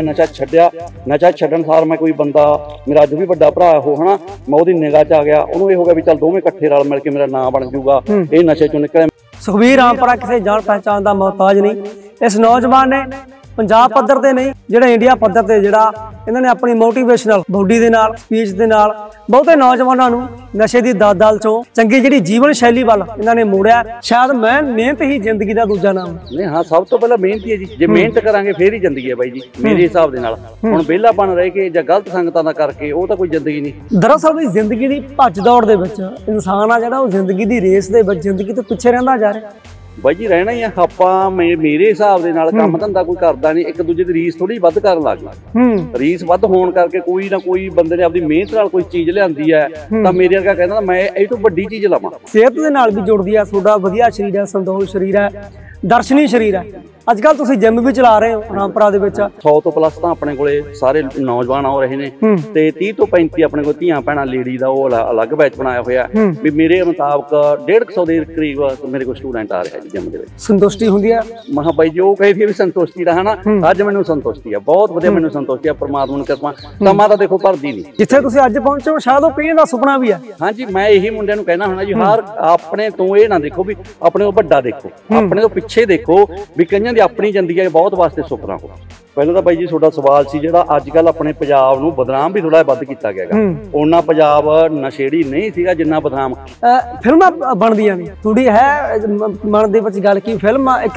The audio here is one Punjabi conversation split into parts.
ਮੈਂ ਨਸ਼ਾ ਛੱਡਿਆ ਨਸ਼ਾ ਛੱਡਣ ਸਾਰ ਮੈਂ ਕੋਈ ਬੰਦਾ ਮੇਰਾ ਅੱਜ ਵੀ ਵੱਡਾ ਭਰਾ ਉਹ ਹਨਾ? ਮੈਂ ਉਹਦੀ ਨਿਗਾਹ 'ਚ ਆ ਗਿਆ ਉਹਨੂੰ ਇਹ ਹੋ ਗਿਆ ਵੀ ਚੱਲ ਦੋਵੇਂ ਇਕੱਠੇ ਰਲ ਮਿਲ ਕੇ ਮੇਰਾ ਨਾਂ ਬਣ ਜਾਊਗਾ। ਇਹ ਨਸ਼ੇ ਚੋਂ ਨਿਕਲਿਆ। ਸੁਖਬੀਰ ਰਾਮਪੁਰਾ ਕਿਸੇ ਜਾਣ ਪਹਿਚਾਣ ਦਾ ਮੁਹਤਾਜ ਨਹੀਂ। ਇਸ ਨੌਜਵਾਨ ਨੇ ਪੰਜਾਬ ਪੱਧਰ ਤੇ ਨਹੀਂ ਜਿਹੜਾ ਇੰਡੀਆ ਪੱਧਰ ਤੇ ਜਿਹੜਾ ਇਹਨਾਂ ਨੇ ਆਪਣੀ ਮੋਟੀਵੇਸ਼ਨਲ ਬੋਡੀ ਦੇ ਨਾਲ ਸਪੀਚ ਦੇ ਨਾਲ ਬਹੁਤੇ ਨੌਜਵਾਨਾਂ ਨੂੰ ਨਸ਼ੇ ਦੀ ਦਲਦਲ ਚੋਂ ਚੰਗੀ ਜਿਹੜੀ ਜੀਵਨ ਸ਼ੈਲੀ ਵੱਲ ਇਹਨਾਂ ਨੇ ਮੋੜਿਆ। ਸ਼ਾਇਦ ਮੈਂ ਮਿਹਨਤ ਹੀ ਜ਼ਿੰਦਗੀ ਦਾ ਦੂਜਾ ਨਾਮ। ਨਹੀਂ ਹਾਂ ਸਭ ਤੋਂ ਪਹਿਲਾਂ ਮਿਹਨਤ ਹੀ ਹੈ ਜੀ। ਜੇ ਮਿਹਨਤ ਕਰਾਂਗੇ ਫੇਰ ਹੀ ਜ਼ਿੰਦਗੀ ਹੈ ਬਾਈ ਜੀ ਮੇਰੇ ਹਿਸਾਬ ਦੇ ਨਾਲ। ਹੁਣ ਵਿਹਲਾ ਬਣ ਰਹਿ ਕੇ ਜਾਂ ਗਲਤ ਸੰਗਤਾਂ ਦਾ ਕਰਕੇ ਉਹ ਤਾਂ ਕੋਈ ਜ਼ਿੰਦਗੀ ਨਹੀਂ। ਦਰਅਸਲ ਵੀ ਜ਼ਿੰਦਗੀ ਦੀ ਭੱਜ ਦੌੜ ਦੇ ਵਿੱਚ ਇਨਸਾਨ ਆ ਜਿਹੜਾ ਉਹ ਜ਼ਿੰਦਗੀ ਦੀ ਰੇਸ ਦੇ ਵਿੱਚ ਜ਼ਿੰਦਗੀ ਤੋਂ ਪਿੱਛੇ ਰਹਿੰਦਾ ਜਾ ਰਿਹਾ। ਬਾਈ ਜੀ ਰਹਿਣਾ ਹੀ ਆ ਆਪਾਂ ਮੇਰੇ ਹਿਸਾਬ ਦੇ ਨਾਲ ਕੰਮ ਧੰਦਾ ਕੋਈ ਕਰਦਾ ਨਹੀਂ ਇੱਕ ਦੂਜੇ ਦੀ ਰੀਸ ਥੋੜੀ ਵੱਧ ਕਰਨ ਲੱਗ ਹੂੰ। ਰੀਸ ਵੱਧ ਹੋਣ ਕਰਕੇ ਕੋਈ ਨਾ ਕੋਈ ਬੰਦੇ ਨੇ ਆਪਣੀ ਮਿਹਨਤ ਨਾਲ ਕੋਈ ਚੀਜ਼ ਲਿਆਂਦੀ ਹੈ ਤਾਂ ਮੇਰੇ ਵਰਗਾ ਕਹਿੰਦਾ ਮੈਂ ਇਹ ਤੋਂ ਵੱਡੀ ਚੀਜ਼ ਲਵਾਂ। ਸਿਹਤ ਦੇ ਨਾਲ ਵੀ ਜੁੜਦੀ ਆ ਤੁਹਾਡਾ ਵਧੀਆ ਸਰੀਰ ਹੈ ਸੰਤੋਸ਼ ਸਰੀਰ ਹੈ ਦਰਸ਼ਨੀ ਸਰੀਰ ਹੈ। ਅੱਜ ਕੱਲ ਤੁਸੀਂ ਜਿਮ ਵੀ ਚਲਾ ਰਹੇ ਹੋ ਰਾਮਪੁਰਾ ਦੇ ਵਿੱਚ। 100 ਤੋਂ ਪਲੱਸ ਤਾਂ ਆਪਣੇ ਕੋਲੇ ਸਾਰੇ ਨੌਜਵਾਨ ਆ ਰਹੇ ਨੇ। ਤੇ 30 ਤੋਂ 35 ਆਪਣੇ ਕੋਲ ਧੀਆਂ ਭੈਣਾਂ ਲੇਡੀ ਦਾ ਉਹ ਅਲ- ਅਲੱਗ ਬੈਚ ਬਣਾਇਆ ਹੋਇਆ। ਵੀ ਮੇਰੇ ਮੁਤਾਬਕ 150 ਦੇ ਕਰੀਬ ਮੇਰੇ ਕੋਲ ਸਟੂਡੈਂਟ ਆ ਰਿਹਾ ਜਿਮ ਦੇ ਵਿੱਚ। ਸੰਤੁਸ਼ਟੀ ਹੁੰਦੀ ਹੈ? ਮਹਾ ਬਾਈ ਜੀ ਕਹੇ ਵੀ ਸੰਤੁਸ਼ਟੀ ਦਾ ਹਨਾ? ਅੱਜ ਮੈਨੂੰ ਸੰਤੁਸ਼ਟੀ ਆ ਬਹੁਤ ਵਧੀਆ ਮੈਨੂੰ ਸੰਤੁਸ਼ਟੀ ਆ ਪ੍ਰਮਾਤਮਾ ਨੂੰ ਕਿਰਪਾ। ਸਮਾਂ ਤਾਂ ਦੇਖੋ ਭਰਦੀ ਨਹੀਂ। ਜਿੱਥੇ ਤੁਸੀਂ ਅੱਜ ਪਹੁੰਚੇ ਹੋ ਸ਼ਾਇਦ ਉਹ ਪੀਣ ਦਾ ਸੁਪਨਾ ਵੀ ਹੈ ਹਾਂਜੀ ਮੈਂ ਇਹੀ ਮੁੰਡਿਆਂ ਨੂੰ ਕਹਿਣਾ ਹੁੰਦਾ ਜੀ ਹਰ ਆਪਣੇ ਤੋਂ ਇਹ ਨਾ ਦੇਖੋ ਵੀ ਆਪਣੇ ਤੋਂ ਵੱਡਾ ਦੇਖੋ। ਆਪਣੇ ਤੋਂ ਪਿੱਛੇ ਦੇਖੋ ਵੀ ਕਈਆਂ ਆਪਣੀ ਜ਼ਿੰਦਗੀ ਹੈ ਬਹੁਤ ਵਾਸਤੇ ਸੁਪਨਾ ਹੋ। ਪਹਿਲਾਂ ਤਾਂ ਬਾਈ ਜੀ ਤੁਹਾਡਾ ਸਵਾਲ ਸੀ ਜਿਹੜਾ ਅੱਜ ਕੱਲ ਆਪਣੇ ਪੰਜਾਬ ਨੂੰ ਬਦਨਾਮ ਵੀ ਥੋੜਾ ਵੱਧ ਕੀਤਾ ਗਿਆ ਹੈਗਾ ਉਹਨਾਂ ਪੰਜਾਬ ਨਸ਼ੇੜੀ ਨਹੀਂ ਸੀਗਾ ਜਿੰਨਾ ਬਦਨਾਮ। ਫਿਲਮਾਂ ਬਣਦੀਆਂ ਨੇ। ਥੋੜੀ ਹੈ ਮਨ ਦੇ ਵਿੱਚ ਗੱਲ ਕੀ ਫਿਲਮ ਇੱਕ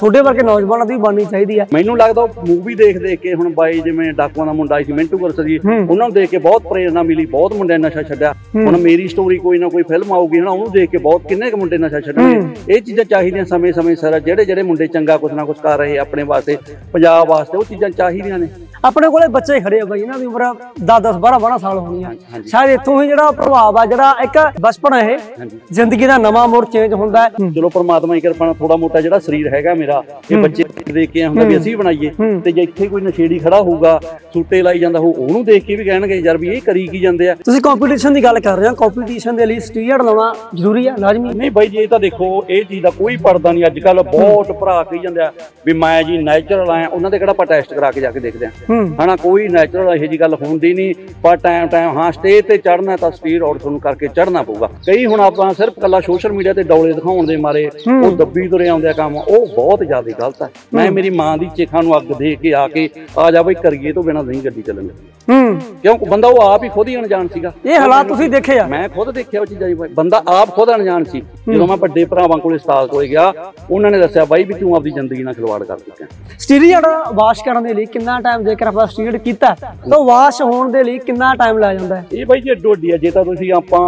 ਤੁਹਾਡੇ ਵਰਗੇ ਨੌਜਵਾਨਾਂ ਦੀ ਬਣਨੀ ਚਾਹੀਦੀ ਹੈ। ਮੈਨੂੰ ਲੱਗਦਾ ਮੂਵੀ ਦੇਖ ਦੇਖ ਕੇ ਹੁਣ ਬਾਈ ਜਿਵੇਂ ਡਾਕੂਆਂ ਦਾ ਮੁੰਡਾ ਸੀ ਮਿੰਟੂ ਗੁਰਸਰ ਜੀ ਉਹਨਾਂ ਨੂੰ ਦੇਖ ਕੇ ਬਹੁਤ ਪ੍ਰੇਰਣਾ ਮਿਲੀ ਬਹੁਤ ਮੁੰਡਿਆਂ ਨੇ ਨਸ਼ਾ ਛੱਡਿਆ। ਹੁਣ ਮੇਰੀ ਸਟੋਰੀ ਕੋਈ ਨਾ ਕੋਈ ਫਿਲਮ ਆਊਗੀ ਹਨਾ ਉਹਨੂੰ ਦੇਖ ਕੇ ਬਹੁਤ ਕਿੰਨੇ ਕੁ ਮੁੰਡੇ ਨਸ਼ਾ ਛੱਡਣਗੇ। ਇਹ ਚੀਜ਼ਾਂ ਚਾਹੀਦੀਆਂ ਸਮੇਂ ਸਮੇਂ ਸਿਰ ਜਿਹੜੇ ਜਿਹੜੇ ਮੁੰਡੇ ਚੰਗਾ ਕੁਛ ਨਾ ਕੁਛ ਕਰ ਰਹੇ ਆਪਣੇ ਵਾਸਤੇ ਪੰਜਾਬ ਵਾਸਤੇ ਉਹ ਚੀਜ਼ਾਂ ਚਾਹੀਦੀਆਂ ਨੇ। ਆਪਣੇ ਕੋਲੇ ਬੱਚੇ ਖੜੇ ਆ ਬਾਈ ਇਹਨਾਂ ਦੀ ਉਮਰ 10 10 12 12 ਸਾਲ ਹੋਣੀ ਆ। ਸ਼ਾਇਦ ਇੱਥੋਂ ਹੀ ਜਿਹੜਾ ਪ੍ਰਭਾਵ ਆ ਜਿਹੜਾ ਇੱਕ ਬਚਪਨ ਹੈ ਇਹ। ਜ਼ਿੰਦਗੀ ਦਾ ਨਵਾਂ ਮੋੜ ਚੇਂਜ ਹੁੰਦਾ ਹੈ। ਚਲੋ ਪਰਮਾਤਮਾ ਦੀ ਕਿਰਪਾ ਨਾਲ ਥੋੜਾ ਮੋਟਾ ਜਿਹੜਾ ਸਰੀਰ ਹੈਗਾ ਮੇਰਾ ਇਹ ਬੱਚੇ ਦੇਖ ਕੇ ਹੁੰਦਾ ਵੀ ਅਸੀਂ ਬਣਾਈਏ ਤੇ ਜੇ ਇੱਥੇ ਕੋਈ ਨਸ਼ੇੜੀ ਖੜਾ ਹੋਊਗਾ ਸੂਟੇ ਲਾਈ ਜਾਂਦਾ ਹੋਊ ਉਹਨੂੰ ਦੇਖ ਕੇ ਵੀ ਕਹਿਣਗੇ ਯਾਰ ਵੀ ਇਹ ਕਰੀ ਕੀ ਜਾਂਦੇ ਆ। ਤੁਸੀਂ ਕੰਪੀਟੀਸ਼ਨ ਦੀ ਗੱਲ ਕਰ ਰਹੇ ਹੋ ਕੰਪੀਟੀਸ਼ਨ ਦੇ ਲਈ ਸਟੀਅਰਡ ਲਾਉਣਾ ਜ਼ਰੂਰੀ ਹੈ ਲਾਜ਼ਮੀ ਨਹੀਂ ਬਾਈ ਜੀ ਇਹ ਤਾਂ ਦੇਖੋ ਇਹ ਚੀਜ਼ ਦਾ ਕੋਈ ਪਰਦਾ ਨਹੀਂ ਅੱਜ ਕੱਲ ਬਹੁਤ ਭਰਾ ਕਹੀ ਜਾਂਦੇ ਆ ਵੀ ਮੈਂ ਜੀ ਨੈਚੁਰਲ ਆ ਉਹਨਾਂ ਦੇ ਕਿਹੜਾ ਆਪਾਂ ਟੈਸਟ ਕਰਾ ਕੇ ਜਾ ਕੇ ਦੇਖਦੇ ਆ। ਹੂੰ ਹਨਾ ਕੋਈ ਨੈਚੁਰਲ ਇਹੋ ਜੀ ਗੱਲ ਹੁੰਦੀ ਨਹੀਂ ਪਰ ਟਾਈਮ ਟਾਈਮ ਹਾਂ ਸਟੇਜ ਤੇ ਚੜਨਾ ਤਾਂ ਸਪੀਡ ਆਊਟ ਤੁਹਾਨੂੰ ਕਰਕੇ ਚੜਨਾ ਪਊਗਾ। ਕਈ ਹੁਣ ਆਪਾਂ ਸਿਰਫ ਕੱਲਾ ਸੋਸ਼ਲ ਮੀਡੀਆ ਤੇ ਡੌਲੇ ਦਿਖਾਉਣ ਦੇ ਮਾਰੇ ਉਹ ਦੱਬੀ ਤੁਰੇ ਆਉਂਦੇ ਕੰਮ ਉਹ ਬਹੁਤ ਜ਼ਿਆਦਾ ਗਲਤ ਹੈ ਮੈਂ ਮੇਰੀ ਮਾਂ ਦੀ ਚੇਖਾਂ ਨੂੰ ਅੱਗ ਦੇ ਕੇ ਆ ਕੇ ਆ ਜਾ ਬਈ ਕਰੀਏ ਤੋਂ ਬਿਨਾਂ ਨਹੀਂ ਗੱਡੀ ਚੱਲਣ ਹੂੰ। ਕਿਉਂਕਿ ਬੰਦਾ ਉਹ ਆਪ ਹੀ ਖੁਦ ਹੀ ਅਣਜਾਣ ਸੀਗਾ। ਇਹ ਹਾਲਾਤ ਤੁਸੀਂ ਦੇਖੇ ਆ। ਮੈਂ ਖੁਦ ਦੇਖਿਆ ਉਹ ਚੀਜ਼ਾਂ। ਬੰਦਾ ਆਪ ਖੁਦ ਅਣਜਾਣ ਸੀ। ਜਦੋਂ ਮੈਂ ਵੱਡੇ ਭਰਾਵਾਂ ਕੋਲੇ ਉਸਤਾਦ ਕੋਲੇ ਗਿਆ ਉਹਨਾਂ ਨੇ ਦੱਸਿਆ ਬਾਈ ਵੀ ਤੂੰ ਆਪਦੀ ਜ਼ਿੰਦਗੀ ਨਾਲ ਖਿਲਵਾੜ ਕਰ ਚੁੱਕਿਆ। ਸਟੀਰੀਅਡ ਵਾਸ਼ ਕਰਨ ਦੇ ਲਈ ਕਿੰਨਾ ਟਾਈਮ ਜੇਕਰ ਆਪਾਂ ਸਟੀਰੀਅਡ ਕੀਤਾ ਤਾਂ ਵਾਸ਼ ਹੋਣ ਦੇ ਲਈ ਕਿੰਨਾ ਟਾਈਮ ਲੱਗ ਜਾਂਦਾ ਹੈ? ਇਹ ਬਾਈ ਜੀ ਅੱਡੀ ਆ ਜੇ ਤਾਂ ਤੁਸੀਂ ਆਪਾਂ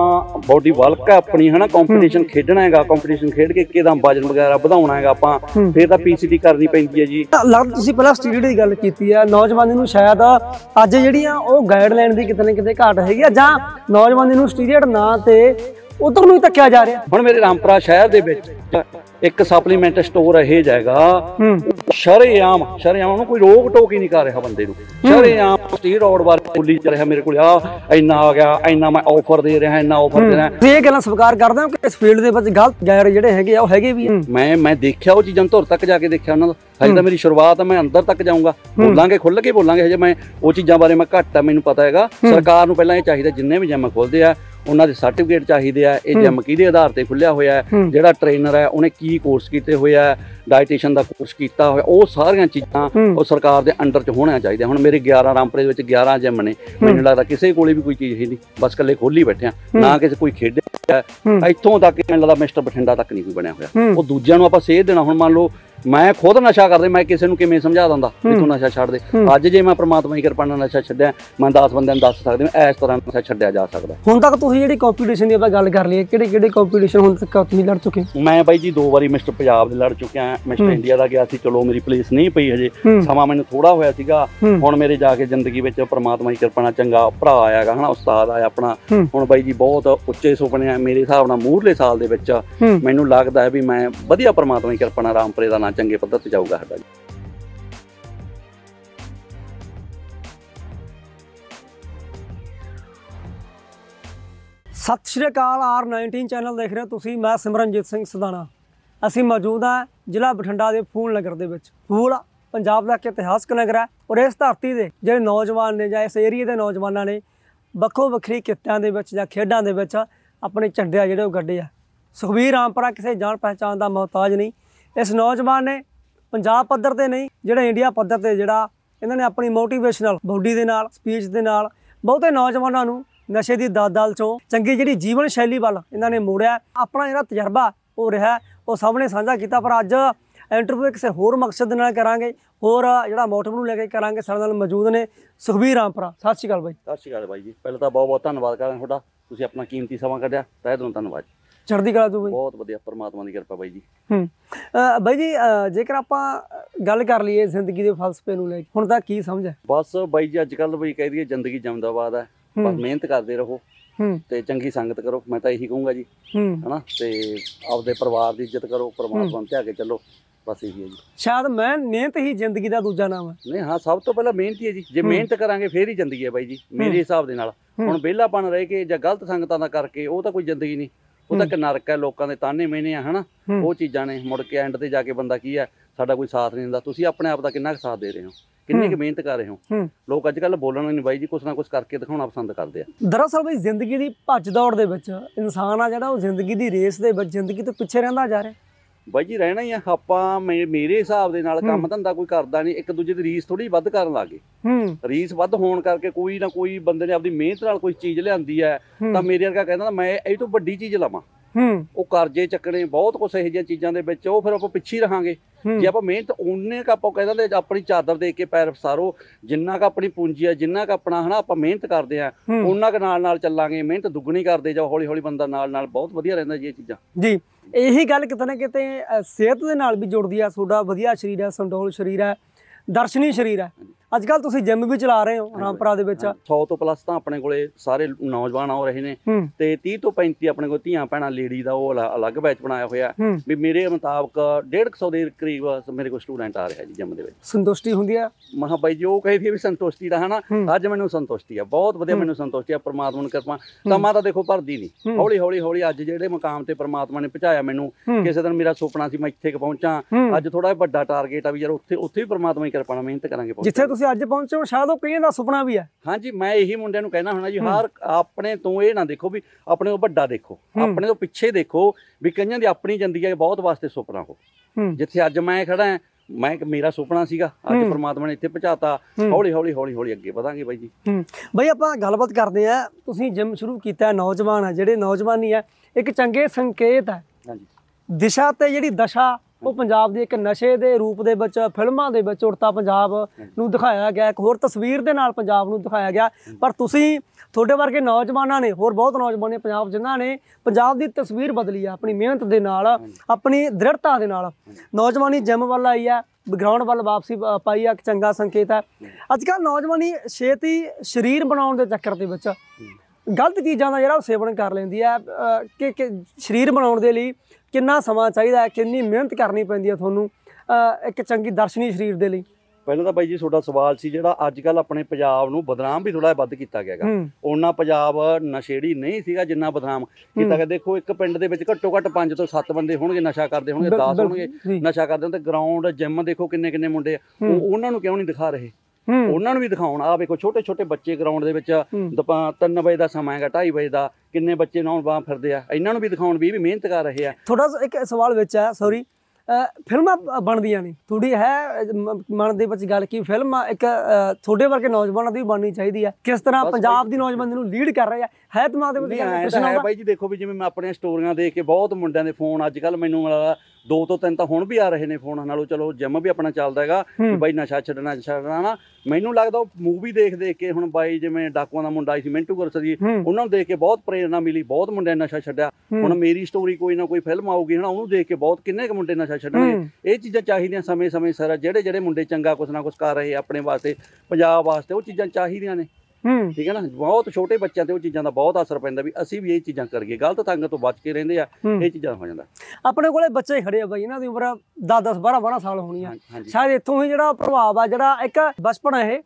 ਬਾਡੀ ਵਲਕ ਆ ਆਪਣੀ ਹਨਾ ਕੰਪੀਟੀਸ਼ਨ ਖੇਡਣਾ ਹੈਗਾ ਕੰਪੀਟੀਸ਼ਨ ਖੇਡ ਕੇ ਇੱਕਦਮ ਵਜਨ ਵਗੈਰਾ ਵਧਾਉਣਾ ਹੈਗਾ ਆਪਾਂ ਫੇਰ ਤਾਂ ਪੀਸੀਟੀ ਕਰਨੀ ਪੈਂਦੀ ਹੈ ਜੀ। ਲੱਗਦਾ ਤੁਸੀਂ ਪਹਿਲਾਂ ਸਟੀਰੀਅਡ ਦੀ ਗੱਲ ਕੀਤੀ ਆ ਨੌਜਵਾਨੀ ਨੂੰ ਸ਼ਾਇਦ ਅੱਜ ਜਿਹੜੀਆਂ ਉਹ ਗਾਈਡਲਾਈਨ ਦੀ ਕਿਤੇ ਨਾ ਕਿਤੇ ਘਾਟ ਹੈਗੀ ਆ ਜਾਂ ਨੌਜਵਾਨੀ ਨੂੰ ਸਟੀਰੀਅਡ ਨਾ ਤੇ ਉਧਰ ਨੂੰ ਹੀ ਧੱਕਿਆ ਜਾ ਰਿਹਾ। ਹੁਣ ਮੇਰੇ ਰਾਮਪੁਰਾ ਸ਼ਹਿਰ ਦੇ ਵਿੱਚ ਇੱਕ ਸਪਲੀਮੈਂਟ ਸਟੋਰ ਇਹ ਜਾਏਗਾ ਹੂੰ। ਸ਼ਰੇਆਮ ਸ਼ਰੇਆਮ ਉਹਨੂੰ ਕੋਈ ਰੋਕ ਟੋਕ ਹੀ ਨਹੀਂ ਕਰ ਰਿਹਾ ਬੰਦੇ ਨੂੰ। ਸ਼ਰੇਆਮ ਸਟੀਰੋਇਡ ਬਾਰੇ ਬੋਲੀ ਚੱਲ ਰਿਹਾ ਮੇਰੇ ਕੋਲ ਆ ਇੰਨਾ ਆ ਗਿਆ ਇੰਨਾ ਮੈਂ ਆਫਰ ਦੇ ਰਿਹਾ ਇੰਨਾ ਆਫਰ ਦੇ ਰਿਹਾ। ਤੁਸੀਂ ਇਹ ਗੱਲਾਂ ਸਵੀਕਾਰ ਕਰਦੇ ਹੋ ਕਿ ਇਸ ਫੀਲਡ ਦੇ ਵਿੱਚ ਗਲਤ ਗੈਰ ਜਿਹੜੇ ਹੈਗੇ ਆ ਉਹ ਹੈਗੇ ਵੀ ਮੈਂ ਮੈਂ ਦੇਖਿਆ ਉਹ ਚੀਜ਼ਾਂ ਧੁਰ ਤੱਕ ਜਾ ਕੇ ਦੇਖਿਆ ਉਹਨਾਂ ਦਾ। ਹਜੇ ਤਾਂ ਮੇਰੀ ਸ਼ੁਰੂਆਤ ਆ ਮੈਂ ਅੰਦਰ ਤੱਕ ਜਾਊਂਗਾ। ਬੋਲਾਂਗੇ ਖੁੱਲ ਕੇ ਬੋਲਾਂਗੇ ਹਜੇ ਮੈਂ ਉਹ ਚੀਜ਼ਾਂ ਬਾਰੇ ਮੈਂ ਘੱਟ ਆ ਮੈਨੂੰ ਪਤਾ ਹੈਗਾ। ਸਰਕਾਰ ਨੂੰ ਪਹਿਲਾਂ ਇਹ ਚਾਹੀਦਾ ਜਿੰਨੇ ਵੀ ਜਿਮ ਖੋਲਦੇ ਆ ਉਹਨਾਂ ਦੇ ਸਰਟੀਫਿਕੇਟ ਚਾਹੀਦੇ ਆ ਇਹ ਜਿਮ ਕਿਹਦੇ ਆਧਾਰ ਤੇ ਖੁੱਲਿਆ ਹੋਇਆ ਹੈ ਜਿਹੜਾ ਟ੍ਰੇਨਰ ਹੈ ਉਹਨੇ ਕੀ ਕੋਰਸ ਕੀਤੇ ਹੋਏ ਆ ਡਾਈਟੀਸ਼ੀਅਨ ਦਾ ਕੋਰਸ ਕੀਤਾ ਹੋਇਆ ਉਹ ਸਾਰੀਆਂ ਚੀਜ਼ਾਂ ਉਹ ਸਰਕਾਰ ਦੇ ਅੰਡਰ ਚ ਹੋਣੀਆਂ ਚਾਹੀਦੀਆਂ। ਹੁਣ ਮੇਰੇ 11 ਰਾਮਪੁਰੇ ਵਿੱਚ 11 ਜਿਮ ਨੇ ਮੈਨੂੰ ਲੱਗਦਾ ਕਿਸੇ ਕੋਲੇ ਵੀ ਕੋਈ ਚੀਜ਼ ਹੀ ਨਹੀਂ ਬਸ ਇਕੱਲੇ ਖੋਲੀ ਬੈਠੇ ਆ ਨਾ ਕਿਸੇ ਕੋਈ ਖੇਡਿਆ ਇੱਥੋਂ ਤੱਕ ਮੈਨੂੰ ਲੱਗਦਾ ਮਿਸਟਰ ਬਠਿੰਡਾ ਤੱਕ ਨਹੀਂ ਕੋਈ ਬਣਿਆ ਹੋਇਆ। ਉਹ ਦੂਜਿਆਂ ਨੂੰ ਆਪਾਂ ਸੇਧ ਦੇਣਾ ਹੁਣ ਮੰਨ ਲਓ ਮੈਂ ਖੁਦ ਨਸ਼ਾ ਕਰਦੇ ਮੈਂ ਕਿਸੇ ਨੂੰ ਕਿਵੇਂ ਸਮਝਾ ਦਿੰਦਾ ਵੀ ਤੂੰ ਨਸ਼ਾ ਛੱਡ ਦੇ। ਅੱਜ ਜੇ ਮੈਂ ਪ੍ਰਮਾਤਮਾ ਦੀ ਕਿਰਪਾ ਨਾਲ ਨਸ਼ਾ ਛੱਡਿਆ ਮੈਂ 10 ਬੰਦਿਆਂ ਨੂੰ ਦੱਸ ਸਕਦਾ ਮੈਂ ਇਸ ਤਰ੍ਹਾਂ ਨਸ਼ਾ ਛੱਡਿਆ ਜਾ ਸਕਦਾ। ਹੁਣ ਤੱਕ ਤੁਸੀਂ ਜਿਹੜੀ ਕੰਪੀਟੀਸ਼ਨ ਦੀ ਆਪਾਂ ਗੱਲ ਕਰ ਲਈਏ ਕਿਹੜੇ ਕਿਹੜੇ ਕੰਪੀਟੀਸ਼ਨ ਹੁਣ ਤੱਕ ਤੁਸੀਂ ਲੜ ਚੁੱਕੇ ਮੈਂ ਬਾਈ ਜੀ ਦੋ ਵਾਰੀ ਮਿਸਟਰ ਪੰਜਾਬ ਦੇ ਲੜ ਚੁੱਕਿਆ ਮਿਸਟਰ ਇੰਡੀਆ ਦਾ ਗਿਆ ਸੀ ਚਲੋ ਮੇਰੀ ਪਲੇਸ ਨਹੀਂ ਪਈ ਹਜੇ। ਸਮਾਂ ਮੈਨੂੰ ਥੋੜਾ ਹੋਇਆ ਸੀਗਾ। ਹੁਣ ਮੇਰੇ ਜਾ ਕੇ ਜ਼ਿੰਦਗੀ ਵਿੱਚ ਪ੍ਰਮਾਤਮਾ ਦੀ ਕਿਰਪਾ ਨਾਲ ਚੰਗਾ ਭਰਾ ਆਇਆਗਾ ਹਨਾ ਉਸਤਾਦ ਆਇਆ ਆਪਣਾ। ਹੁਣ ਬਾਈ ਜੀ ਬਹੁਤ ਉੱਚੇ ਸੁਪਨੇ ਆ ਮੇਰੇ ਹਿਸਾਬ ਨਾਲ ਮੂਹਰਲੇ ਸਾਲ ਦੇ ਵਿੱਚ ਮੈਨੂੰ ਲੱਗਦਾ ਹੈ ਵੀ ਮੈਂ ਵਧੀਆ ਪ੍ਰਮਾਤਮਾ ਦੀ ਕਿਰਪਾ ਨਾਲ ਰਾਮਪੁਰੇ ਦਾ ਨਾਂ ਚੰਗੇ ਪੱਧਰ ਤੇ ਜਾਊਗਾ ਸਾਡਾ ਸਤਿ ਸ਼੍ਰੀ ਅਕਾਲ R19 ਚੈਨਲ ਦੇਖ ਰਹੇ ਹੋ ਤੁਸੀਂ, ਮੈਂ ਸਿਮਰਨਜੀਤ ਸਿੰਘ ਸਦਾਣਾ। ਅਸੀਂ ਮੌਜੂਦ ਹਾਂ ਜ਼ਿਲ੍ਹਾ ਬਠਿੰਡਾ ਦੇ ਫੂਲ ਨਗਰ ਦੇ ਵਿੱਚ। ਫੂਲ ਪੰਜਾਬ ਦਾ ਇੱਕ ਇਤਿਹਾਸਕ ਨਗਰ ਹੈ ਔਰ ਇਸ ਧਰਤੀ ਦੇ ਜਿਹੜੇ ਨੌਜਵਾਨ ਨੇ ਜਾਂ ਇਸ ਏਰੀਏ ਦੇ ਨੌਜਵਾਨਾਂ ਨੇ ਵੱਖੋ ਵੱਖਰੀ ਕਿੱਤਿਆਂ ਦੇ ਵਿੱਚ ਜਾਂ ਖੇਡਾਂ ਦੇ ਵਿੱਚ ਆਪਣੇ ਝੰਡੇ ਆ ਜਿਹੜੇ ਉਹ ਗੱਡੇ ਆ। ਸੁਖਬੀਰ ਰਾਮਪੁਰਾ ਕਿਸੇ ਜਾਣ ਪਹਿਚਾਣ ਦਾ ਮੁਹਤਾਜ ਨਹੀਂ। ਇਸ ਨੌਜਵਾਨ ਨੇ ਪੰਜਾਬ ਪੱਧਰ ਤੇ ਨਹੀਂ, ਜਿਹੜਾ ਇੰਡੀਆ ਪੱਧਰ ਤੇ ਜਿਹੜਾ, ਇਹਨਾਂ ਨੇ ਆਪਣੀ ਮੋਟੀਵੇਸ਼ਨਲ ਬੋਡੀ ਦੇ ਨਾਲ ਸਪੀਚ ਦੇ ਨਾਲ, ਬਹੁਤੇ ਨੌਜਵਾਨਾਂ ਨੂੰ ਨਸ਼ੇ ਦੀ ਦਾਦਲ ਚੋਂ ਚੰਗੀ ਜਿਹੜੀ ਜੀਵਨ ਸ਼ੈਲੀ ਵੱਲ ਇਹਨਾਂ ਨੇ ਮੋੜਿਆ। ਆਪਣਾ ਜਿਹੜਾ ਤਜਰਬਾ ਉਹ ਰਿਹਾ, ਉਹ ਸਭ ਨੇ ਸਾਂਝਾ ਕੀਤਾ, ਪਰ ਅੱਜ ਇੰਟਰਵਿਊ ਕਿਸੇ ਹੋਰ ਮਕਸਦ ਦੇ ਨਾਲ ਕਰਾਂਗੇ, ਹੋਰ ਜਿਹੜਾ ਮੋਟਿਵ ਨੂੰ ਲੈ ਕੇ ਕਰਾਂਗੇ, ਸਾਡੇ ਨਾਲ ਮੌਜੂਦ ਨੇ ਸੁਖਬੀਰ ਰਾਮਪੁਰਾ। ਸਤਿ ਸ਼੍ਰੀ ਅਕਾਲ ਬਾਈ। ਸਤਿ ਸ਼੍ਰੀ ਅਕਾਲ ਬਾਈ ਜੀ। ਪਹਿਲਾਂ ਤਾਂ ਬਹੁਤ ਬਹੁਤ ਧੰਨਵਾਦ ਕਰਾਂ ਤੁਹਾਡਾ। ਤੁਸੀਂ ਆਪਣਾ ਕੀਮਤੀ ਸਮਾਂ ਕੱਢਿਆ, ਤਹਿ ਦਿਲੋਂ ਧੰਨਵਾਦ ਜੀ। ਚੜ੍ਹਦੀ ਕਲਾ ਤੂੰ ਬਾਈ? ਬਹੁਤ ਵਧੀਆ ਪਰਮਾਤਮਾ ਦੀ ਕਿਰਪਾ ਬਾਈ ਜੀ। ਹੂੰ। ਬਾਈ ਜੀ ਜੇਕਰ ਆਪਾਂ ਗੱਲ ਕਰ ਲਈਏ ਜ਼ਿੰਦਗੀ ਦੇ ਫਲਸਫੇ ਨੂੰ ਲੈ ਕੇ ਹੁਣ ਤਾਂ ਕੀ ਸਮਝ ਹੈ? ਬਸ ਬਾਈ ਜੀ ਅੱਜ ਕੱਲ ਬਈ ਕਹਿ ਦਈਏ ਜ਼ਿੰਦਗੀ ਜਮਦਾਬਾਦ ਹੈ। ਬਸ ਮਿਹਨਤ ਕਰਦੇ ਰਹੋ ਹੂੰ। ਤੇ ਚੰਗੀ ਸੰਗਤ ਕਰੋ ਮੈਂ ਤਾਂ ਇਹੀ ਕਹੂੰਗਾ ਜੀ। ਹੂੰ। ਹਨਾ? ਤੇ ਆਪਦੇ ਪਰਿਵਾਰ ਦੀ ਇੱਜ਼ਤ ਕਰੋ ਪਰਮਾਤਮਾ ਨੂੰ ਧਿਆ ਕੇ ਚੱਲੋ ਬਸ ਇਹੀ ਹੈ ਜੀ। ਸ਼ਾਇਦ ਮੈਂ ਮਿਹਨਤ ਹੀ ਜ਼ਿੰਦਗੀ ਦਾ ਦੂਜਾ ਨਾਮ ਹੈ। ਨਹੀਂ ਹਾਂ ਸਭ ਤੋਂ ਪਹਿਲਾਂ ਮਿਹਨਤ ਹੀ ਹੈ ਜੀ। ਜੇ ਮਿਹਨਤ ਕਰਾਂਗੇ ਫੇਰ ਹੀ ਜ਼ਿੰਦਗੀ ਹੈ ਬਾਈ ਜੀ ਮੇਰੇ ਹਿਸਾਬ ਦੇ ਨਾਲ। ਹੁਣ ਵਿਹਲਾਪਣ ਰਹਿ ਕੇ ਜਾਂ ਗਲਤ ਸੰਗਤਾਂ ਦਾ ਕਰਕੇ ਉਹ ਤਾਂ ਕੋਈ ਜ਼ਿੰਦਗੀ ਨਹੀਂ। ਉਹ ਤਾਂ ਇੱਕ ਨਰਕ ਹੈ ਲੋਕਾਂ ਦੇ ਤਾਨੇ ਮਿਹਨੇ ਆ ਹਨਾ। ਉਹ ਚੀਜ਼ਾਂ ਨੇ ਮੁੜ ਕੇ ਐਂਡ ਤੇ ਜਾ ਕੇ ਬੰਦਾ ਕੀ ਹੈ ਸਾਡਾ ਕੋਈ ਸਾਥ ਨਹੀਂ ਦਿੰਦਾ। ਤੁਸੀਂ ਆਪਣੇ ਆਪ ਦਾ ਕਿੰਨਾ ਕੁ ਸਾਥ ਦੇ ਰਹੇ ਹੋ? ਕਿੰਨੀ ਕੁ ਮਿਹਨਤ ਕਰ ਰਹੇ ਹੋ? ਹੂੰ। ਲੋਕ ਅੱਜ ਕੱਲ ਬੋਲਣ ਨਹੀਂ ਬਾਈ ਜੀ ਕੁਛ ਨਾ ਕੁਛ ਕਰਕੇ ਦਿਖਾਉਣਾ ਪਸੰਦ ਕਰਦੇ ਆ। ਦਰਅਸਲ ਬਈ ਜ਼ਿੰਦਗੀ ਦੀ ਭੱਜ ਦੌੜ ਦੇ ਵਿੱਚ ਇਨਸਾਨ ਆ ਜਿਹੜਾ ਉਹ ਜ਼ਿੰਦਗੀ ਦੀ ਰੇਸ ਦੇ ਵਿੱਚ ਜ਼ਿੰਦਗੀ ਤੋਂ ਪਿੱਛੇ ਰਹਿੰਦਾ ਜਾ ਰਿਹਾ। ਬਾਈ ਜੀ ਰਹਿਣਾ ਹੀ ਆ ਆਪਾਂ ਮੇਰੇ ਹਿਸਾਬ ਦੇ ਨਾਲ ਕੰਮ ਧੰਦਾ ਕੋਈ ਕਰਦਾ ਨਹੀਂ ਇੱਕ ਦੂਜੇ ਦੀ ਰੀਸ ਥੋੜੀ ਵੱਧ ਕਰਨ ਲੱਗੇ ਹੂੰ। ਰੀਸ ਵੱਧ ਹੋਣ ਕਰਕੇ ਕੋਈ ਨਾ ਕੋਈ ਬੰਦੇ ਨੇ ਆਪਦੀ ਮਿਹਨਤ ਨਾਲ ਕੋਈ ਚੀਜ਼ ਲਿਆਂਦੀ ਹੈ ਤਾਂ ਮੇਰੇ ਵਰਗਾ ਕਹਿੰਦਾ ਮੈਂ ਇਹ ਤੋਂ ਵੱਡੀ ਚੀਜ਼ ਲਵਾਂ। ਹੂੰ। ਉਹ ਕਰਜ਼ੇ ਚੱਕਣੇ ਬਹੁਤ ਕੁਛ ਇਹੋ ਜਿਹੀਆਂ ਚੀਜ਼ਾਂ ਦੇ ਵਿੱਚ ਉਹ ਫਿਰ ਆਪਾਂ ਪਿੱਛੇ ਹੀ ਰਹਾਂਗੇ। ਜੇ ਆਪਾਂ ਮਿਹਨਤ ਉਹਨੇ ਕ ਆਪਾਂ ਕਹਿੰਦਾ ਆਪਣੀ ਚਾਦਰ ਦੇ ਕੇ ਪੈਰ ਫਸਾਰੋ ਜਿੰਨਾ ਕ ਆਪਣੀ ਪੂੰਜੀ ਆ ਜਿੰਨਾ ਕ ਆਪਣਾ ਹਨਾ ਆਪਾਂ ਮਿਹਨਤ ਕਰਦੇ ਆ ਉਹਨਾਂ ਕ ਨਾਲ ਨਾਲ ਚੱਲਾਂਗੇ ਮਿਹਨਤ ਦੁੱਗਣੀ ਕਰਦੇ ਜਾਓ ਹੌਲੀ ਹੌਲੀ ਬੰਦਾ ਨਾਲ ਨਾਲ ਬਹੁਤ ਵਧੀਆ ਰਹਿੰਦਾ ਜੀ ਇਹ ਚੀਜ਼ਾਂ। ਜੀ ਇਹੀ ਗੱਲ ਕਿਤੇ ਨਾ ਕਿਤੇ ਸਿਹਤ ਦੇ ਨਾਲ ਵੀ ਜੁੜਦੀ ਆ ਤੁਹਾਡਾ ਵਧੀਆ ਸਰੀਰ ਹੈ ਸੰਡੋਲ ਸਰੀਰ ਹੈ ਦਰਸ਼ਨੀ ਸਰੀਰ ਹੈ ਅੱਜ ਕੱਲ ਤੁਸੀਂ ਜਿਮ ਵੀ ਚਲਾ ਰਹੇ ਹੋ ਰਾਮਪੁਰਾ ਦੇ ਵਿੱਚ। 100 ਤੋਂ ਪਲੱਸ ਤਾਂ ਆਪਣੇ ਕੋਲੇ ਸਾਰੇ ਨੌਜਵਾਨ ਆ ਰਹੇ ਨੇ। ਤੇ 30 ਤੋਂ 35 ਆਪਣੇ ਕੋਲ ਧੀਆਂ ਭੈਣਾਂ ਲੇਡੀ ਦਾ ਉਹ ਅਲ- ਅਲੱਗ ਬੈਚ ਬਣਾਇਆ ਹੋਇਆ। ਵੀ ਮੇਰੇ ਮੁਤਾਬਕ 150 ਦੇ ਕਰੀਬ ਮੇਰੇ ਕੋਲ ਸਟੂਡੈਂਟ ਆ ਰਿਹਾ ਜੀ ਜਿਮ ਦੇ ਵਿੱਚ। ਸੰਤੁਸ਼ਟੀ ਹੁੰਦੀ ਆ? ਮਹਾ ਬਾਈ ਜੀ ਉਹ ਕਹਿੰਦੀ ਵੀ ਸੰਤੁਸ਼ਟੀ ਦਾ ਹਨਾ। ਅੱਜ ਮੈਨੂੰ ਸੰਤੁਸ਼ਟੀ ਆ ਬਹੁਤ ਵਧੀਆ ਮੈਨੂੰ ਸੰਤੁਸ਼ਟੀ ਆ ਪ੍ਰਮਾਤਮਾ ਨੂੰ ਕਿਰਪਾ। ਸਮਾਂ ਤਾਂ ਦੇਖੋ ਭਰਦੀ ਨਹੀਂ ਹੌਲੀ ਹੌਲੀ ਹੌਲੀ ਅੱਜ ਜਿਹੜੇ ਮੁਕਾਮ ਤੇ ਪ੍ਰਮਾਤਮਾ ਨੇ ਪਹੁੰਚਾਇਆ ਮੈਨੂੰ ਕਿਸੇ ਦਿਨ ਮੇਰਾ ਸੁਪਨਾ ਸੀ ਮੈਂ ਇੱਥੇ ਕ ਪਹੁੰਚਾਂ। ਅੱਜ ਥੋੜਾ ਵੱਡਾ ਟਾਰਗੇਟ ਆ ਵੀ ਯਾਰ ਉੱਥੇ ਉੱਥੇ ਵੀ ਪ੍ਰਮਾਤਮਾ ਦੀ ਕਿਰਪਾ ਨਾਲ ਮਿਹਨਤ ਕਰਾਂਗੇ ਜਿੱਥੇ ਤੁਸੀਂ ਅੱਜ ਪਹੁੰਚੇ ਹੋ ਸ਼ਾਇਦ ਉਹ ਕਈਆਂ ਦਾ ਸੁਪਨਾ ਵੀ ਹੈ। ਹਾਂਜੀ ਮੈਂ ਇਹੀ ਮੁੰਡਿਆਂ ਨੂੰ ਕਹਿਣਾ ਹੁੰਦਾ ਜੀ ਹਰ ਆਪਣੇ ਤੋਂ ਇਹ ਨਾ ਦੇਖੋ ਵੀ ਆਪਣੇ ਤੋਂ ਵੱਡਾ ਦੇਖੋ ਆਪਣੇ ਤੋਂ ਪਿੱਛੇ ਦੇਖੋ ਵੀ ਕਈਆਂ ਦੀ ਆਪਣੀ ਜ਼ਿੰਦਗੀ ਹੈ ਬਹੁਤ ਵਾਸਤੇ ਸੁਪਨਾ ਹੋ। ਜਿੱਥੇ ਅੱਜ ਮੈਂ ਖੜਾ ਹਾਂ ਮੈਂ ਮੇਰਾ ਸੁਪਨਾ ਸੀਗਾ ਅੱਜ ਪ੍ਰਮਾਤਮਾ ਨੇ ਇੱਥੇ ਪਹੁੰਚਾਤਾ। ਹੌਲੀ ਹੌਲੀ ਹੌਲੀ ਹੌਲੀ ਅੱਗੇ ਵਧਾਂਗੇ ਬਾਈ ਜੀ। ਬਈ ਆਪਾਂ ਗੱਲਬਾਤ ਕਰਦੇ ਆ ਤੁਸੀਂ ਜਿਮ ਸ਼ੁਰੂ ਕੀਤਾ ਹੈ ਨੌਜਵਾਨ ਆ ਜਿਹੜੇ ਨੌਜਵਾਨੀ ਹੈ ਇੱਕ ਚੰਗੇ ਸੰਕੇਤ ਹੈ। ਹਾਂਜੀ। ਦਿਸ਼ਾ ਤੇ ਜਿਹੜੀ ਦਸ਼ਾ ਉਹ ਪੰਜਾਬ ਦੀ ਇੱਕ ਨਸ਼ੇ ਦੇ ਰੂਪ ਦੇ ਵਿੱਚ, ਫਿਲਮਾਂ ਦੇ ਵਿੱਚ ਉੜਤਾ ਪੰਜਾਬ ਨੂੰ ਦਿਖਾਇਆ ਗਿਆ, ਇੱਕ ਹੋਰ ਤਸਵੀਰ ਦੇ ਨਾਲ ਪੰਜਾਬ ਨੂੰ ਦਿਖਾਇਆ ਗਿਆ। ਪਰ ਤੁਸੀਂ, ਤੁਹਾਡੇ ਵਰਗੇ ਨੌਜਵਾਨਾਂ ਨੇ, ਹੋਰ ਬਹੁਤ ਨੌਜਵਾਨ ਨੇ ਪੰਜਾਬ, ਜਿਨ੍ਹਾਂ ਨੇ ਪੰਜਾਬ ਦੀ ਤਸਵੀਰ ਬਦਲੀ ਆ, ਆਪਣੀ ਮਿਹਨਤ ਦੇ ਨਾਲ, ਆਪਣੀ ਦ੍ਰਿੜਤਾ ਦੇ ਨਾਲ। ਨੌਜਵਾਨੀ ਜਿਮ ਵੱਲ ਆਈ ਆ ਗਰਾਊਂਡ ਵੱਲ ਵਾਪਸੀ ਪਾਈ ਆ, ਇੱਕ ਚੰਗਾ ਸੰਕੇਤ ਹੈ ਅੱਜ ਕੱਲ ਨੌਜਵਾਨੀ ਛੇਤੀ ਸਰੀਰ ਬਣਾਉਣ ਦੇ ਚੱਕਰ ਦੇ ਵਿੱਚ ਗਲਤ ਚੀਜ਼ਾਂ ਦਾ ਜਿਹੜਾ ਉਹ ਸੇਵਨ ਕਰ ਲੈਂਦੀ ਹੈ ਕਿ ਕਿ, ਸਰੀਰ ਬਣਾਉਣ ਦੇ ਲਈ ਕਿੰਨਾ ਸਮਾਂ ਚਾਹੀਦਾ ਹੈ ਕਿੰਨੀ ਮਿਹਨਤ ਕਰਨੀ ਪੈਂਦੀ ਹੈ ਤੁਹਾਨੂੰ ਇੱਕ ਚੰਗੀ ਦਰਸ਼ਨੀ ਸਰੀਰ ਦੇ ਲਈ? ਪਹਿਲਾਂ ਤਾਂ ਬਾਈ ਜੀ ਤੁਹਾਡਾ ਸਵਾਲ ਸੀ ਜਿਹੜਾ ਅੱਜ ਕੱਲ ਆਪਣੇ ਪੰਜਾਬ ਨੂੰ ਬਦਨਾਮ ਵੀ ਥੋੜਾ ਵੱਧ ਕੀਤਾ ਗਿਆਗਾ। ਉਹਨਾਂ ਪੰਜਾਬ ਨਸ਼ੇੜੀ ਨਹੀਂ ਸੀਗਾ ਜਿੰਨਾ ਬਦਨਾਮ। ਕੀਤਾ ਗਿਆ ਦੇਖੋ ਇੱਕ ਪਿੰਡ ਦੇ ਵਿੱਚ ਘੱਟੋ ਘੱਟ 5 ਤੋਂ 7 ਬੰਦੇ ਹੋਣਗੇ ਨਸ਼ਾ ਕਰਦੇ ਹੋਣਗੇ 10 ਹੋਣਗੇ। ਨਸ਼ਾ ਕਰਦੇ ਹੋਣ ਤੇ ਗਰਾਊਂਡ ਜਿਮ ਦੇਖੋ ਕਿੰਨੇ ਕਿੰਨੇ ਮੁੰਡੇ ਆ। ਉਹ ਉਹਨਾਂ ਨੂੰ ਕਿਉਂ ਨਹੀਂ ਦਿਖਾ ਰਹੇ? ਉਹਨਾਂ ਨੂੰ ਵੀ ਦਿਖਾਉਣ। ਆ ਵੇਖੋ ਛੋਟੇ ਛੋਟੇ ਬੱਚੇ ਗਰਾਊਂਡ ਦੇ ਵਿੱਚ ਦਪਾ 3 ਵਜੇ ਦਾ ਸਮਾਂ ਹੈਗਾ 2:30 ਵਜੇ ਦਾ ਕਿੰਨੇ ਬੱਚੇ ਨੌਂ ਬਾਹ ਫਿਰਦੇ ਆ। ਇਹਨਾਂ ਨੂੰ ਵੀ ਦਿਖਾਉਣ ਵੀ ਵੀ ਮਿਹਨਤ ਕਰ ਰਹੇ ਆ। ਥੋੜਾ ਇੱਕ ਸਵਾਲ ਵਿੱਚ ਹੈ ਸੌਰੀ ਫਿਲਮਾਂ ਬਣਦੀਆਂ ਨੇ ਥੋੜੀ ਹੈ ਮਨ ਦੇ ਵਿੱਚ ਗੱਲ ਕੀ ਫਿਲਮ ਇੱਕ ਤੁਹਾਡੇ ਵਰਗੇ ਨੌਜਵਾਨਾਂ ਦੀ ਵੀ ਬਣਨੀ ਚਾਹੀਦੀ ਹੈ। ਕਿਸ ਤਰ੍ਹਾਂ ਪੰਜਾਬ ਦੀ ਨੌਜਵਾਨੀ ਨੂੰ ਲੀਡ ਕਰ ਰਹੇ ਆ? ਹੈ ਦਿਮਾਗ ਦੇ ਵਿੱਚ ਪ੍ਰਸ਼ਨ ਹੈ ਆਉਂਦਾ? ਬਾਈ ਜੀ ਦੇਖੋ ਵੀ ਜਿਵੇਂ ਮੈਂ ਆਪਣੀਆਂ ਸਟੋਰੀਆਂ ਦੇਖ ਕੇ ਬਹੁਤ ਮੁੰਡਿਆਂ ਦੇ ਫੋਨ ਅੱਜ ਕੱਲ ਮੈਨੂੰ ਲੱਗਦਾ ਦੋ ਤੋਂ ਤਿੰਨ ਤਾਂ ਹੁਣ ਵੀ ਆ ਰਹੇ ਨੇ ਫੋਨ ਨਾਲੋਂ ਚਲੋ ਜਿਮ ਵੀ ਆਪਣਾ ਚੱਲਦਾ ਹੈਗਾ ਵੀ ਬਾਈ ਨਸ਼ਾ ਛੱਡਣਾ ਛੱਡਣਾ ਨਾ। ਮੈਨੂੰ ਲੱਗਦਾ ਉਹ ਮੂਵੀ ਦੇਖ ਦੇਖ ਕੇ ਹੁਣ ਬਾਈ ਜਿਵੇਂ ਡਾਕੂਆਂ ਦਾ ਮੁੰਡਾ ਸੀ ਮਿੰਟੂ ਗੁਰਸਰੀ। ਉਹਨਾਂ ਨੂੰ ਦੇਖ ਕੇ ਬਹੁਤ ਪ੍ਰੇਰਣਾ ਮਿਲੀ ਬਹੁਤ ਮੁੰਡਿਆਂ ਨੇ ਨਸ਼ਾ ਛੱਡਿਆ। ਹੁਣ ਮੇਰੀ ਸਟੋਰੀ ਕੋਈ ਨਾ ਕੋਈ ਫਿਲਮ ਆਊਗੀ ਹਨਾ ਉਹਨੂੰ ਦੇਖ ਕੇ ਬਹੁਤ ਕਿੰਨੇ ਕੁ ਮੁੰਡੇ ਨਸ਼ਾ ਛੱਡਣਗੇ। ਇਹ ਚੀਜ਼ਾਂ ਚਾਹੀਦੀਆਂ ਸਮੇਂ ਸਮੇਂ ਸਿਰ ਜਿਹੜੇ ਜਿਹੜੇ ਮੁੰਡੇ ਚੰਗਾ ਕੁਛ ਨਾ ਕੁਛ ਕਰ ਰਹੇ ਆਪਣੇ ਵਾਸਤੇ ਪੰਜਾਬ ਵਾਸਤੇ ਉਹ ਚੀਜ਼ਾਂ ਚਾਹੀਦੀਆਂ ਨੇ। ਹੂੰ। ਠੀਕ ਹੈ ਨਾ? ਬਹੁਤ ਛੋਟੇ ਬੱਚਿਆਂ ਤੇ ਉਹ ਚੀਜ਼ਾਂ ਦਾ ਬਹੁਤ ਅਸਰ ਪੈਂਦਾ ਵੀ ਅਸੀਂ ਵੀ ਇਹ ਚੀਜ਼ਾਂ ਕਰੀਏ। ਗਲਤ ਤੰਗ ਤੋਂ ਬਚ ਕੇ ਰਹਿੰਦੇ ਆ ਇਹ ਚੀਜ਼ਾਂ ਹੋ ਜਾਂਦਾ। ਆਪਣੇ ਕੋਲੇ ਬੱਚੇ ਖੜੇ ਆ ਬਾਈ ਇਹਨਾਂ ਦੀ ਉਮਰ 10 10 12 12 ਸਾਲ ਹੋਣੀ ਆ। ਸ਼ਾਇਦ ਇੱਥੋਂ ਹੀ ਜਿਹੜਾ ਪ੍ਰਭਾਵ ਆ ਜਿਹੜਾ ਇੱਕ ਬਚਪਨ ਇਹ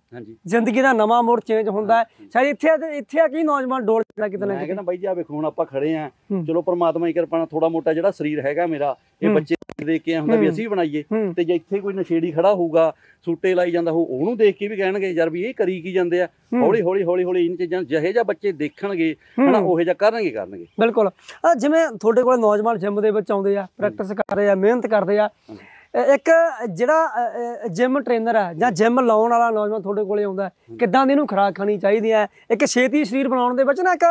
ਜ਼ਿੰਦਗੀ ਦਾ ਨਵਾਂ ਮੋੜ ਚੇਂਜ ਹੁੰਦਾ ਹੈ। ਸ਼ਾਇਦ ਇੱਥੇ ਇੱਥੇ ਆ ਕੀ ਨੌਜਵਾਨ ਡੋਲ ਜਿਹੜਾ ਕਿਤੇ ਨਾ ਕਿਤੇ? ਬਾਈ ਜੀ ਆ ਵੇਖੋ ਹੁਣ ਆਪਾਂ ਖੜੇ ਆ। ਚਲੋ ਪ੍ਰਮਾਤਮਾ ਦੀ ਕਿਰਪਾ ਨਾਲ ਥੋੜਾ ਮੋਟਾ ਜਿਹੜਾ ਸਰੀਰ ਹੈਗਾ ਮੇਰਾ ਇਹ ਬੱਚੇ ਦੇਖ ਕੇ ਹੁੰਦਾ ਵੀ ਅਸੀਂ ਬਣਾਈਏ ਤੇ ਜੇ ਇੱਥੇ ਕੋਈ ਨਸ਼ੇੜੀ ਖੜਾ ਹੋਊਗਾ ਸੂਟੇ ਲਾਈ ਜਾਂਦਾ ਹੋ ਉਹਨੂੰ ਦੇਖ ਕੇ ਵੀ ਕਹਿਣਗੇ ਯਾਰ ਵੀ ਇਹ ਕਰੀ ਕੀ ਜਾਂਦੇ ਆ। ਹੌਲੀ ਹੌਲੀ ਹੌਲੀ ਹੌਲੀ ਇਨ ਚੀਜ਼ਾਂ ਜਿਹੇ ਜਿਹਾ ਬੱਚੇ ਦੇਖਣਗੇ ਹਨਾ ਉਹੇ ਜਿਹਾ ਕਰਨਗੇ ਕਰਨਗੇ। ਬਿਲਕੁਲ। ਜਿਵੇਂ ਤੁਹਾਡੇ ਕੋਲ ਨੌਜਵਾਨ ਜਿਮ ਦੇ ਵਿੱਚ ਆਉਂਦੇ ਆ ਪ੍ਰੈਕਟਿਸ ਕਰ ਰਹੇ ਆ ਮਿਹਨਤ ਕਰਦੇ ਆ। ਇੱਕ ਜਿਹੜਾ ਜਿਮ ਟ੍ਰੇਨਰ ਹੈ ਜਾਂ ਜਿਮ ਲਾਉਣ ਵਾਲਾ ਨੌਜਵਾਨ ਤੁਹਾਡੇ ਕੋਲੇ ਆਉਂਦਾ ਕਿੱਦਾਂ ਦੀ ਇਹਨੂੰ ਖੁਰਾਕ ਖਾਣੀ ਚਾਹੀਦੀ ਹੈ? ਇੱਕ ਛੇਤੀ ਸਰੀਰ ਬਣਾਉਣ ਦੇ ਵਿੱਚ ਨਾ ਇੱਕ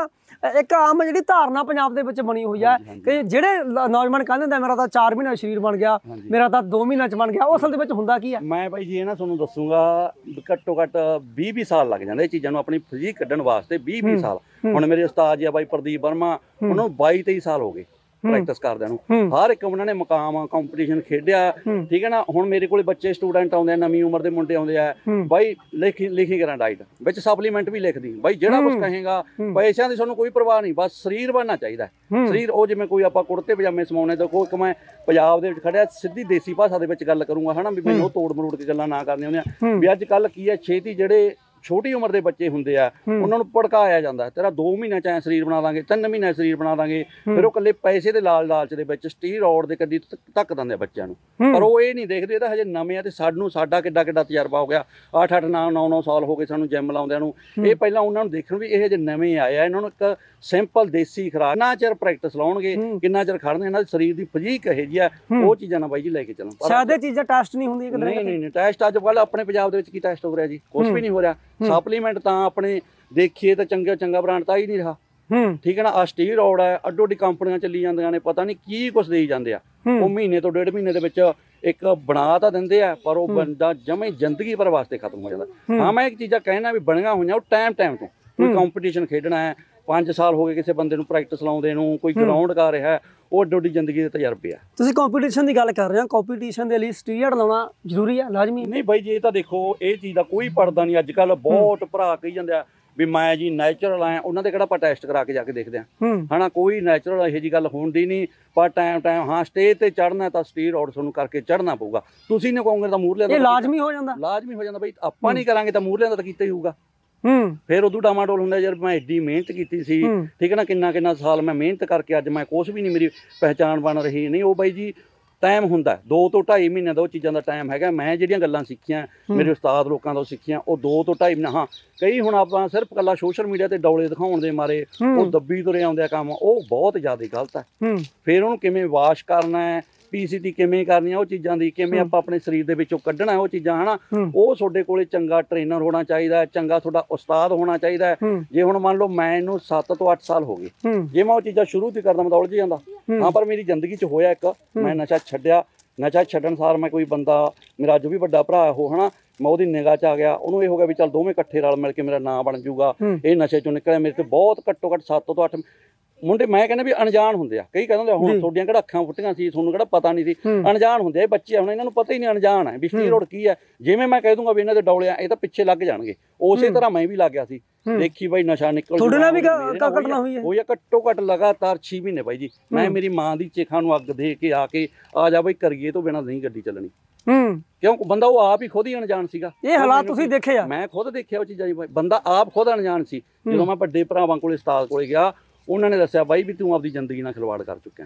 ਇੱਕ ਆਮ ਜਿਹੜੀ ਧਾਰਨਾ ਪੰਜਾਬ ਦੇ ਵਿੱਚ ਬਣੀ ਹੋਈ ਹੈ ਕਿ ਜਿਹੜੇ ਨੌਜਵਾਨ ਕਹਿੰਦੇ ਹੁੰਦੇ ਆ, ਮੇਰਾ ਤਾਂ 4 ਮਹੀਨੇ ਸਰੀਰ ਬਣ ਗਿਆ। ਮੇਰਾ ਤਾਂ 2 ਮਹੀਨਿਆਂ 'ਚ ਬਣ ਗਿਆ ਉਹ ਅਸਲ ਦੇ ਵਿੱਚ ਹੁੰਦਾ ਕੀ ਹੈ ਮੈਂ ਬਾਈ ਜੀ ਇਹ ਨਾ ਤੁਹਾਨੂੰ ਦੱਸੂਗਾ ਘੱਟੋ ਘੱਟ 20 20 ਸਾਲ ਲੱਗ ਜਾਂਦੇ ਇਹ ਚੀਜ਼ਾਂ ਨੂੰ ਆਪਣੀ ਫਿਜ਼ੀਕ ਕੱਢਣ ਵਾਸਤੇ 20 20 ਸਾਲ। ਹੁਣ ਮੇਰੇ ਉਸਤਾਦ ਜੀ ਆ ਬਾਈ ਪ੍ਰਦੀਪ ਵਰਮਾ ਉਹਨਾਂ ਨੂੰ 22 23 ਸਾਲ ਹੋ ਗਏ। ਪ੍ਰੈਕਟਿਸ ਕਰਦਿਆਂ ਨੂੰ। ਹਰ ਇੱਕ ਉਹਨਾਂ ਨੇ ਮੁਕਾਮ ਕੰਪੀਟੀਸ਼ਨ ਖੇਡਿਆ। ਠੀਕ ਹੈ ਨਾ? ਹੁਣ ਮੇਰੇ ਕੋਲੇ ਬੱਚੇ ਸਟੂਡੈਂਟ ਆਉਂਦੇ ਆ ਨਵੀਂ ਉਮਰ ਦੇ ਮੁੰਡੇ ਆਉਂਦੇ ਆ। ਬਾਈ ਲਿਖੀ ਲਿਖੀ ਕਰਾਂ ਡਾਈਟ ਵਿੱਚ ਸਪਲੀਮੈਂਟ ਵੀ ਲਿਖਦੀ। ਬਾਈ ਜਿਹੜਾ ਕੁਝ ਕਹੇਗਾ ਪੈਸਿਆਂ ਦੀ ਤੁਹਾਨੂੰ ਕੋਈ ਪਰਵਾਹ ਨਹੀਂ। ਬਸ ਸਰੀਰ ਬਣਨਾ ਚਾਹੀਦਾ। ਸਰੀਰ ਉਹ ਜਿਵੇਂ ਕੋਈ ਆਪਾਂ ਕੁੜਤੇ ਪਜਾਮੇ ਸਮਾਉਣੇ ਤਾਂ ਕੋਈ ਇੱਕ ਮੈਂ ਪੰਜਾਬ ਦੇ ਵਿੱਚ ਖੜਿਆ ਸਿੱਧੀ ਦੇਸੀ ਭਾਸ਼ਾ ਦੇ ਵਿੱਚ ਗੱਲ ਕਰੂੰਗਾ ਹਨਾ? ਵੀ ਮੈਨੂੰ ਤੋੜ ਮਰੋੜ ਕੇ ਗੱਲਾਂ ਨਾ ਕਰਨੀਆਂ ਹੁੰਦੀਆਂ। ਵੀ ਅੱਜ ਕੱਲ ਕੀ ਹੈ? ਛੇਤੀ ਜਿਹੜੇ ਛੋਟੀ ਉਮਰ ਦੇ ਬੱਚੇ ਹੁੰਦੇ ਆ ਉਹਨਾਂ ਨੂੰ ਭੜਕਾਇਆ ਜਾਂਦਾ ਤੇਰਾ 2 ਮਹੀਨਿਆਂ ਚ ਐ ਸਰੀਰ ਬਣਾ ਦਾਂਗੇ 3 ਮਹੀਨਿਆਂ 'ਚ ਸਰੀਰ ਬਣਾ ਦਾਂਗੇ ਫਿਰ ਉਹ ਕੱਲੇ ਪੈਸੇ ਦੇ ਲਾਲ ਲਾਲਚ ਦੇ ਵਿੱਚ ਸਟੀਰੋਇਡ ਦੇ ਕੱਦੀ ਧੱਕ ਦਿੰਦੇ ਬੱਚਿਆਂ ਨੂੰ। ਪਰ ਉਹ ਇਹ ਨਹੀਂ ਦੇਖਦੇ ਇਹ ਤਾਂ ਹਜੇ ਨਵੇਂ ਆ ਤੇ ਸਾਨੂੰ ਸਾਡਾ ਕਿੱਡਾ ਕਿੱਡਾ ਤਜਰਬਾ ਹੋ ਗਿਆ। 8 8 9 9 9 ਸਾਲ ਹੋ ਗਏ ਸਾਨੂੰ ਜਿਮ ਲਾਉਂਦਿਆਂ ਨੂੰ। ਇਹ ਪਹਿਲਾਂ ਉਹਨਾਂ ਨੂੰ ਦੇਖਣ ਵੀ ਇਹ ਜੇ ਨਵੇਂ ਆਏ ਆ ਇਹਨਾਂ ਨੂੰ ਇੱਕ ਸਿੰਪਲ ਦੇਸੀ ਖੁਰਾਕ ਕਿੰਨਾ ਚਿਰ ਪ੍ਰੈਕਟਿਸ ਲਾਉਣਗੇ ਕਿੰਨਾ ਚਿਰ ਖੜਨਗੇ ਇਹਨਾਂ ਦੇ ਸਰੀਰ ਦੀ ਫਿਜ਼ੀਕ ਇਹੋ ਜਿਹੀ ਆ ਉਹ ਚੀਜ਼ਾਂ ਨਾ ਬਾਈ ਜੀ ਲੈ ਕੇ ਚੱਲਣ ਇਹ ਚੀਜ਼ਾਂ ਟੈਸਟ ਨਹੀਂ ਹੁੰਦੀਆਂ ਨਾ ਨਹੀਂ ਨਹੀਂ ਟੈਸਟ ਅੱਜ ਕੱਲ੍ਹ ਆਪਣੇ ਪੰਜਾਬ ਦੇ ਵਿੱਚ ਕੀ ਟੈਸਟ ਹੋ ਰਿਹਾ ਜੀ? ਕੁਝ ਵੀ ਨਹੀਂ ਹੋ ਰਿਹਾ। ਸਪਲੀਮੈਂਟ ਤਾਂ ਆਪਣੇ ਦੇਖੀਏ ਤਾਂ ਚੰਗਾ ਚੰਗਾ ਬ੍ਰਾਂਡ ਤਾਂ ਹੀ ਨਹੀਂ ਰਿਹਾ। ਹੂੰ। ਠੀਕ ਹੈ ਨਾ ਆ ਸਟੀਰੋਇਡ ਹੈ ਅੱਡੋ ਅੱਡੀ ਕੰਪਨੀਆਂ ਚੱਲੀ ਜਾਂਦੀਆਂ ਨੇ ਪਤਾ ਨਹੀਂ ਕੀ ਕੁਝ ਦੇਈ ਜਾਂਦੇ ਆ। ਉਹ ਮਹੀਨੇ ਤੋਂ ਡੇਢ ਮਹੀਨੇ ਦੇ ਵਿੱਚ ਇੱਕ ਬਣਾ ਤਾਂ ਦਿੰਦੇ ਆ ਪਰ ਉਹ ਬੰਦਾ ਜਮੇ ਜ਼ਿੰਦਗੀ ਭਰ ਵਾਸਤੇ ਖਤਮ ਹੋ ਜਾਂਦਾ। ਹਾਂ। ਮੈਂ ਇੱਕ ਚੀਜ਼ਾਂ ਕਹਿਣਾ ਵੀ ਬਣੀਆਂ ਹੋਈਆਂ ਉਹ ਟਾਈਮ ਟਾਈਮ ਤੋਂ। ਕੋਈ ਕੰਪੀਟੀਸ਼ਨ ਖੇਡਣਾ ਹੈ 5 ਸਾਲ ਹੋ ਗਏ ਕਿਸੇ ਬੰਦੇ ਨੂੰ ਪ੍ਰੈਕਟਿਸ ਲਾਉਂਦੇ ਨੂੰ ਕੋਈ ਗਰਾਊਂਡ ਕਰ ਰਿਹਾ ਉਹ ਅੱਡੀ ਜ਼ਿੰਦਗੀ ਦੇ ਤਜਰਬੇ ਆ। ਤੁਸੀਂ ਕੰਪੀਟੀਸ਼ਨ ਦੀ ਗੱਲ ਕਰ ਰਹੇ ਹੋ ਕੰਪੀਟੀਸ਼ਨ ਦੇ ਲਈ ਸਟੀਰੀਅਡ ਲਾਉਣਾ ਜ਼ਰੂਰੀ ਹੈ ਲਾਜ਼ਮੀ ਨਹੀਂ ਬਾਈ ਜੀ ਇਹ ਤਾਂ ਦੇਖੋ ਇਹ ਚੀਜ਼ ਦਾ ਕੋਈ ਪਰਦਾ ਨਹੀਂ ਅੱਜ ਕੱਲ ਬਹੁਤ ਭਰਾ ਕਹੀ ਜਾਂਦੇ ਆ ਵੀ ਮੈਂ ਜੀ ਨੈਚੁਰਲ ਆ ਉਹਨਾਂ ਦੇ ਕਿਹੜਾ ਆਪਾਂ ਟੈਸਟ ਕਰਾ ਕੇ ਜਾ ਕੇ ਦੇਖਦੇ ਆ। ਹਨਾ ਕੋਈ ਨੈਚੁਰਲ ਇਹੋ ਜੀ ਗੱਲ ਹੁੰਦੀ ਨਹੀਂ ਪਰ ਟਾਈਮ ਟਾਈਮ ਹਾਂ ਸਟੇਜ ਤੇ ਚੜਨਾ ਤਾਂ ਸਟੀਰੋਇਡ ਤੁਹਾਨੂੰ ਕਰਕੇ ਚੜਨਾ ਪਊਗਾ। ਤੁਸੀਂ ਨੇ ਕਹੋਗੇ ਤਾਂ ਮੂਰ ਇਹ ਲਿਆਂਦਾ ਲਾਜ਼ਮੀ ਹੋ ਜਾਂਦਾ। ਲਾਜ਼ਮੀ ਹੋ ਜਾਂਦਾ ਬਾਈ ਆਪਾਂ ਨਹੀਂ ਕਰਾਂਗੇ ਤਾਂ ਮੂਰ ਲਿਆਂਦਾ ਤਾਂ ਕੀਤਾ ਹੀ ਹੋਊਗਾ। ਹੂੰ। ਫਿਰ ਉਦੋਂ ਡਾਮਾਡੋਲ ਹੁੰਦਾ ਯਾਰ ਮੈਂ ਐਡੀ ਮਿਹਨਤ ਕੀਤੀ ਸੀ। ਠੀਕ ਹੈ ਨਾ ਕਿੰਨਾ ਕਿੰਨਾ ਸਾਲ ਮੈਂ ਮਿਹਨਤ ਕਰਕੇ ਅੱਜ ਮੈਂ ਕੁਛ ਵੀ ਨਹੀਂ ਮੇਰੀ ਪਹਿਚਾਣ ਬਣ ਰਹੀ। ਨਹੀਂ ਉਹ ਬਾਈ ਜੀ ਟਾਈਮ ਹੁੰਦਾ। 2 ਤੋਂ 2.5 ਮਹੀਨੇ ਦਾ ਉਹ ਚੀਜ਼ਾਂ ਦਾ ਟਾਈਮ ਹੈਗਾ। ਮੈਂ ਜਿਹੜੀਆਂ ਗੱਲਾਂ ਸਿੱਖੀਆਂ ਮੇਰੇ ਉਸਤਾਦ ਲੋਕਾਂ ਤੋਂ ਸਿੱਖੀਆਂ ਉਹ 2 ਤੋਂ 2.5 ਮਹੀਨੇ ਹਾਂ ਕਈ ਹੁਣ ਆਪਾਂ ਸਿਰਫ ਕੱਲਾ ਸੋਸ਼ਲ ਮੀਡੀਆ ਤੇ ਡੌਲੇ ਦਿਖਾਉਣ ਦੇ ਮਾਰੇ ਉਹ ਦੱਬੀ ਤੁਰੇ ਆਉਂਦੇ ਆ ਕੰਮ ਉਹ ਬਹੁਤ ਜ਼ਿਆਦਾ ਗਲਤ ਹੂੰ। ਫਿਰ ਉਹਨੂੰ ਕਿਵੇਂ ਵਾਸ਼ ਕਰਨਾ ਹੈ? ਪੀਸੀਟੀ ਕਿਵੇਂ ਕਰਨੀ ਹੈ ਉਹ ਚੀਜ਼ਾਂ ਦੀ ਕਿਵੇਂ ਆਪਾਂ ਆਪਣੇ ਸਰੀਰ ਦੇ ਵਿੱਚੋਂ ਕੱਢਣਾ ਉਹ ਚੀਜ਼ਾਂ ਹਨਾ। ਉਹ ਤੁਹਾਡੇ ਕੋਲੇ ਚੰਗਾ ਟ੍ਰੇਨਰ ਹੋਣਾ ਚਾਹੀਦਾ ਹੈ ਚੰਗਾ ਤੁਹਾਡਾ ਉਸਤਾਦ ਹੋਣਾ ਚਾਹੀਦਾ ਹੈ। ਜੇ ਹੁਣ ਮੰਨ ਲਓ ਮੈਨੂੰ 7 ਤੋਂ 8 ਸਾਲ ਹੋ ਗਏ ਜੇ ਮੈਂ ਉਹ ਚੀਜ਼ਾਂ ਸ਼ੁਰੂ ਤੋਂ ਕਰਦਾ ਮੈਂ ਤਾਂ ਉਲਝ ਜਾਂਦਾ। ਹਾਂ। ਪਰ ਮੇਰੀ ਜ਼ਿੰਦਗੀ 'ਚ ਹੋਇਆ ਇੱਕ ਮੈਂ ਨਸ਼ਾ ਛੱਡਿਆ ਨਸ਼ਾ ਛੱਡਣ ਸਾਰ ਮੈਂ ਕੋਈ ਬੰਦਾ ਮੇਰਾ ਜੋ ਵੀ ਵੱਡਾ ਭਰਾ ਉਹ ਹਨਾ? ਮੈਂ ਉਹਦੀ ਨਿਗਾਹ 'ਚ ਆ ਗਿਆ ਉਹਨੂੰ ਇਹ ਹੋ ਗਿਆ ਵੀ ਚੱਲ ਦੋਵੇਂ ਇਕੱਠੇ ਰਲ ਮਿਲ ਕੇ ਮੇਰਾ ਨਾਂ ਬਣ ਜਾਊਗਾ ਇਹ ਨਸ਼ੇ 'ਚੋਂ ਨਿਕਲਿਆ ਮੇਰੇ ਤੇ ਬਹੁਤ ਘੱਟੋ ਘੱਟ 7 ਤੋਂ 8 ਮੁੰਡੇ ਮੈਂ ਕਹਿੰਦਾ ਵੀ ਅਣਜਾਣ ਹੁੰਦੇ ਆ। ਕਈ ਕਹਿੰਦੇ ਹੁਣ ਤੁਹਾਡੀਆਂ ਕਿਹੜਾ ਅੱਖਾਂ ਫੁੱਟੀਆਂ ਸੀ ਤੁਹਾਨੂੰ ਕਿਹੜਾ ਪਤਾ ਨਹੀਂ ਸੀ। ਅਣਜਾਣ ਹੁੰਦੇ ਆ ਬੱਚੇ ਹੁਣ ਇਹਨਾਂ ਨੂੰ ਪਤਾ ਹੀ ਨਹੀਂ ਅਣਜਾਣ ਹੈ। ਵੀ ਸਟੀਰੋਇਡ ਕੀ ਹੈ ਜਿਵੇਂ ਮੈਂ ਕਹਿ ਦੂੰਗਾ ਵੀ ਇਹਨਾਂ ਦੇ ਡੌਲੇ ਆ ਇਹ ਤਾਂ ਪਿੱਛੇ ਲੱਗ ਜਾਣਗੇ। ਉਸੇ ਤਰ੍ਹਾਂ ਮੈਂ ਵੀ ਲੱਗ ਗਿਆ ਸੀ। ਦੇਖੀ ਬਾਈ ਨਸ਼ਾ ਨਿਕਲ ਤੁਹਾਡੇ ਨਾਲ ਵੀ ਘਟਨਾ ਹੋਈ ਹੈ? ਹੋਈ ਆ ਘੱਟੋ ਘੱਟ ਲਗਾਤਾਰ 6 ਮਹੀਨੇ ਬਾਈ ਜੀ। ਮੈਂ ਮੇਰੀ ਮਾਂ ਦੀ ਚੇਖਾਂ ਨੂੰ ਅੱਗ ਦੇ ਕੇ ਆ ਕੇ ਆ ਜਾ ਬਾਈ ਕਰੀਏ ਤੋਂ ਬਿਨਾਂ ਨਹੀਂ ਗੱਡੀ ਚੱਲਣੀ। ਹੂੰ। ਕਿਉਂ? ਬੰਦਾ ਉਹ ਆਪ ਹੀ ਖੁਦ ਹੀ ਅਣਜਾਣ ਸੀਗਾ। ਇਹ ਹਾਲਾਤ ਤੁਸੀਂ ਦੇਖੇ ਆ। ਮੈਂ ਖੁਦ ਦੇਖਿਆ ਉਹ ਚੀਜ਼ਾਂ ਜੀ। ਬੰਦਾ ਆਪ ਖੁਦ ਅਣਜਾਣ ਸੀ। ਜਦੋਂ ਮੈਂ ਵੱਡੇ ਭਰਾਵਾਂ ਕੋਲੇ ਉਸਤਾਦ ਕੋਲੇ ਗਿਆ ਉਹਨਾਂ ਨੇ ਦੱਸਿਆ ਬਾਈ ਵੀ ਤੂੰ ਆਪਦੀ ਜ਼ਿੰਦਗੀ ਨਾਲ ਖਿਲਵਾੜ ਕਰ ਚੁੱਕਿਆ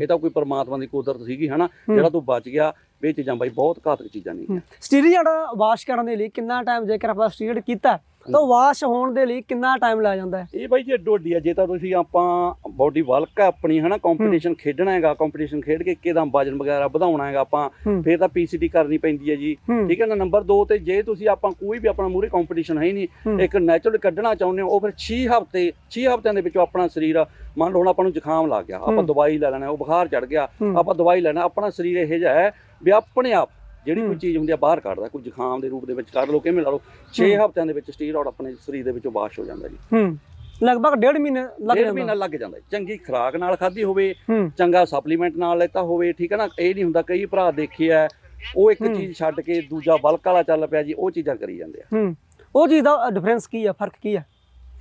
ਇਹ ਤਾਂ ਕੋਈ ਪਰਮਾਤਮਾ ਦੀ ਕੁਦਰਤ ਸੀਗੀ ਹਨਾ? ਜਿਹੜਾ ਤੂੰ ਬਚ ਗਿਆ ਇਹ ਚੀਜ਼ਾਂ ਬਾਈ ਬਹੁਤ ਘਾਤਕ ਚੀਜ਼ਾਂ ਨਹੀਂ ਸਟੀਰੀਅਡ ਵਾਸ਼ ਕਰਨ ਦੇ ਲਈ ਕਿੰਨਾ ਟਾਈਮ ਜੇਕਰ ਆਪਾਂ ਸਟੀਰੀਅਡ ਕੀਤਾ ਤਾਂ ਵਾਸ਼ ਹੋਣ ਦੇ ਲਈ ਕਿੰਨਾ ਟਾਈਮ ਲੱਗ ਜਾਂਦਾ ਹੈ? ਇਹ ਬਾਈ ਜੀ ਆ ਜੇ ਤਾਂ ਤੁਸੀਂ ਆਪਾਂ ਬਾਡੀ ਵਲਕ ਆਪਣੀ ਹਨਾ ਕੰਪੀਟੀਸ਼ਨ ਖੇਡਣਾ ਹੈਗਾ ਕੰਪੀਟੀਸ਼ਨ ਖੇਡ ਕੇ ਇੱਕਦਮ ਵਜਨ ਵਗੈਰਾ ਵਧਾਉਣਾ ਹੈਗਾ ਆਪਾਂ। ਫੇਰ ਤਾਂ ਪੀਸੀਟੀ ਕਰਨੀ ਪੈਂਦੀ ਹੈ ਜੀ। ਠੀਕ ਹੈ ਨਾ ਨੰਬਰ 2 ਤੇ ਜੇ ਤੁਸੀਂ ਆਪਾਂ ਕੋਈ ਵੀ ਆਪਣਾ ਮੂਰੇ ਕੰਪੀਟੀਸ਼ਨ ਹੈ ਨਹੀਂ ਇੱਕ ਨੈਚੁਰਲ ਕੱਢਣਾ ਚਾਹੁੰਦੇ ਹੋ ਉਹ ਫਿਰ 6 ਹਫ਼ਤੇ 6 ਹਫ਼ਤਿਆਂ ਦੇ ਵਿੱਚੋਂ ਆਪਣਾ ਸਰੀਰ ਮੰਨ ਲਓ ਆਪਾਂ ਨੂੰ ਜ਼ੁਕਾਮ ਲੱਗ ਗਿਆ ਆਪਾਂ ਦਵਾਈ ਲੈ ਲੈਣਾ ਉਹ ਬੁਖਾਰ ਚੜ ਗਿਆ ਆਪਾਂ ਦਵਾਈ ਲੈਣਾ ਆਪਣਾ ਸਰੀਰ ਇਹੋ ਜਿਹਾ ਹੈ ਵੀ ਆਪਣੇ ਆਪ ਜਿਹੜੀ ਕੋਈ ਚੀਜ਼ ਹੁੰਦੀ ਆ ਬਾਹਰ ਕੱਢਦਾ ਕੋਈ ਜ਼ੁਕਾਮ ਦੇ ਰੂਪ ਦੇ ਵਿੱਚ ਕੱਢ ਲਓ ਕਿਵੇਂ ਲਾ ਲਓ 6 ਹਫ਼ਤਿਆਂ ਦੇ ਵਿੱਚ ਸਟੀਰੋਇਡ ਆਪਣੇ ਸਰੀਰ ਦੇ ਵਿੱਚੋਂ ਵਾਸ਼ ਹੋ ਜਾਂਦਾ ਜੀ। ਹੂੰ। ਲਗਭਗ ਡੇਢ ਮਹੀਨੇ ਲੱਗ ਜਾਂਦਾ। ਮਹੀਨਾ ਲੱਗ ਜਾਂਦਾ। ਚੰਗੀ ਖੁਰਾਕ ਨਾਲ ਖਾਧੀ ਹੋਵੇ ਚੰਗਾ ਸਪਲੀਮੈਂਟ ਨਾਲ ਲੈਤਾ ਹੋਵੇ ਠੀਕ ਹੈ ਨਾ? ਇਹ ਨਹੀਂ ਹੁੰਦਾ ਕਈ ਭਰਾ ਦੇਖੇ ਆ ਉਹ ਇੱਕ ਚੀਜ਼ ਛੱਡ ਕੇ ਦੂਜਾ ਬਲਕ ਵਾਲਾ ਚੱਲ ਪਿਆ ਜੀ ਉਹ ਚੀਜ਼ਾਂ ਕਰੀ ਜਾਂਦੇ ਆ। ਹੂੰ। ਉਹ ਚੀਜ਼ ਦਾ ਡਿਫਰੈਂਸ ਕੀ ਆ? ਫ਼ਰਕ ਕੀ ਆ?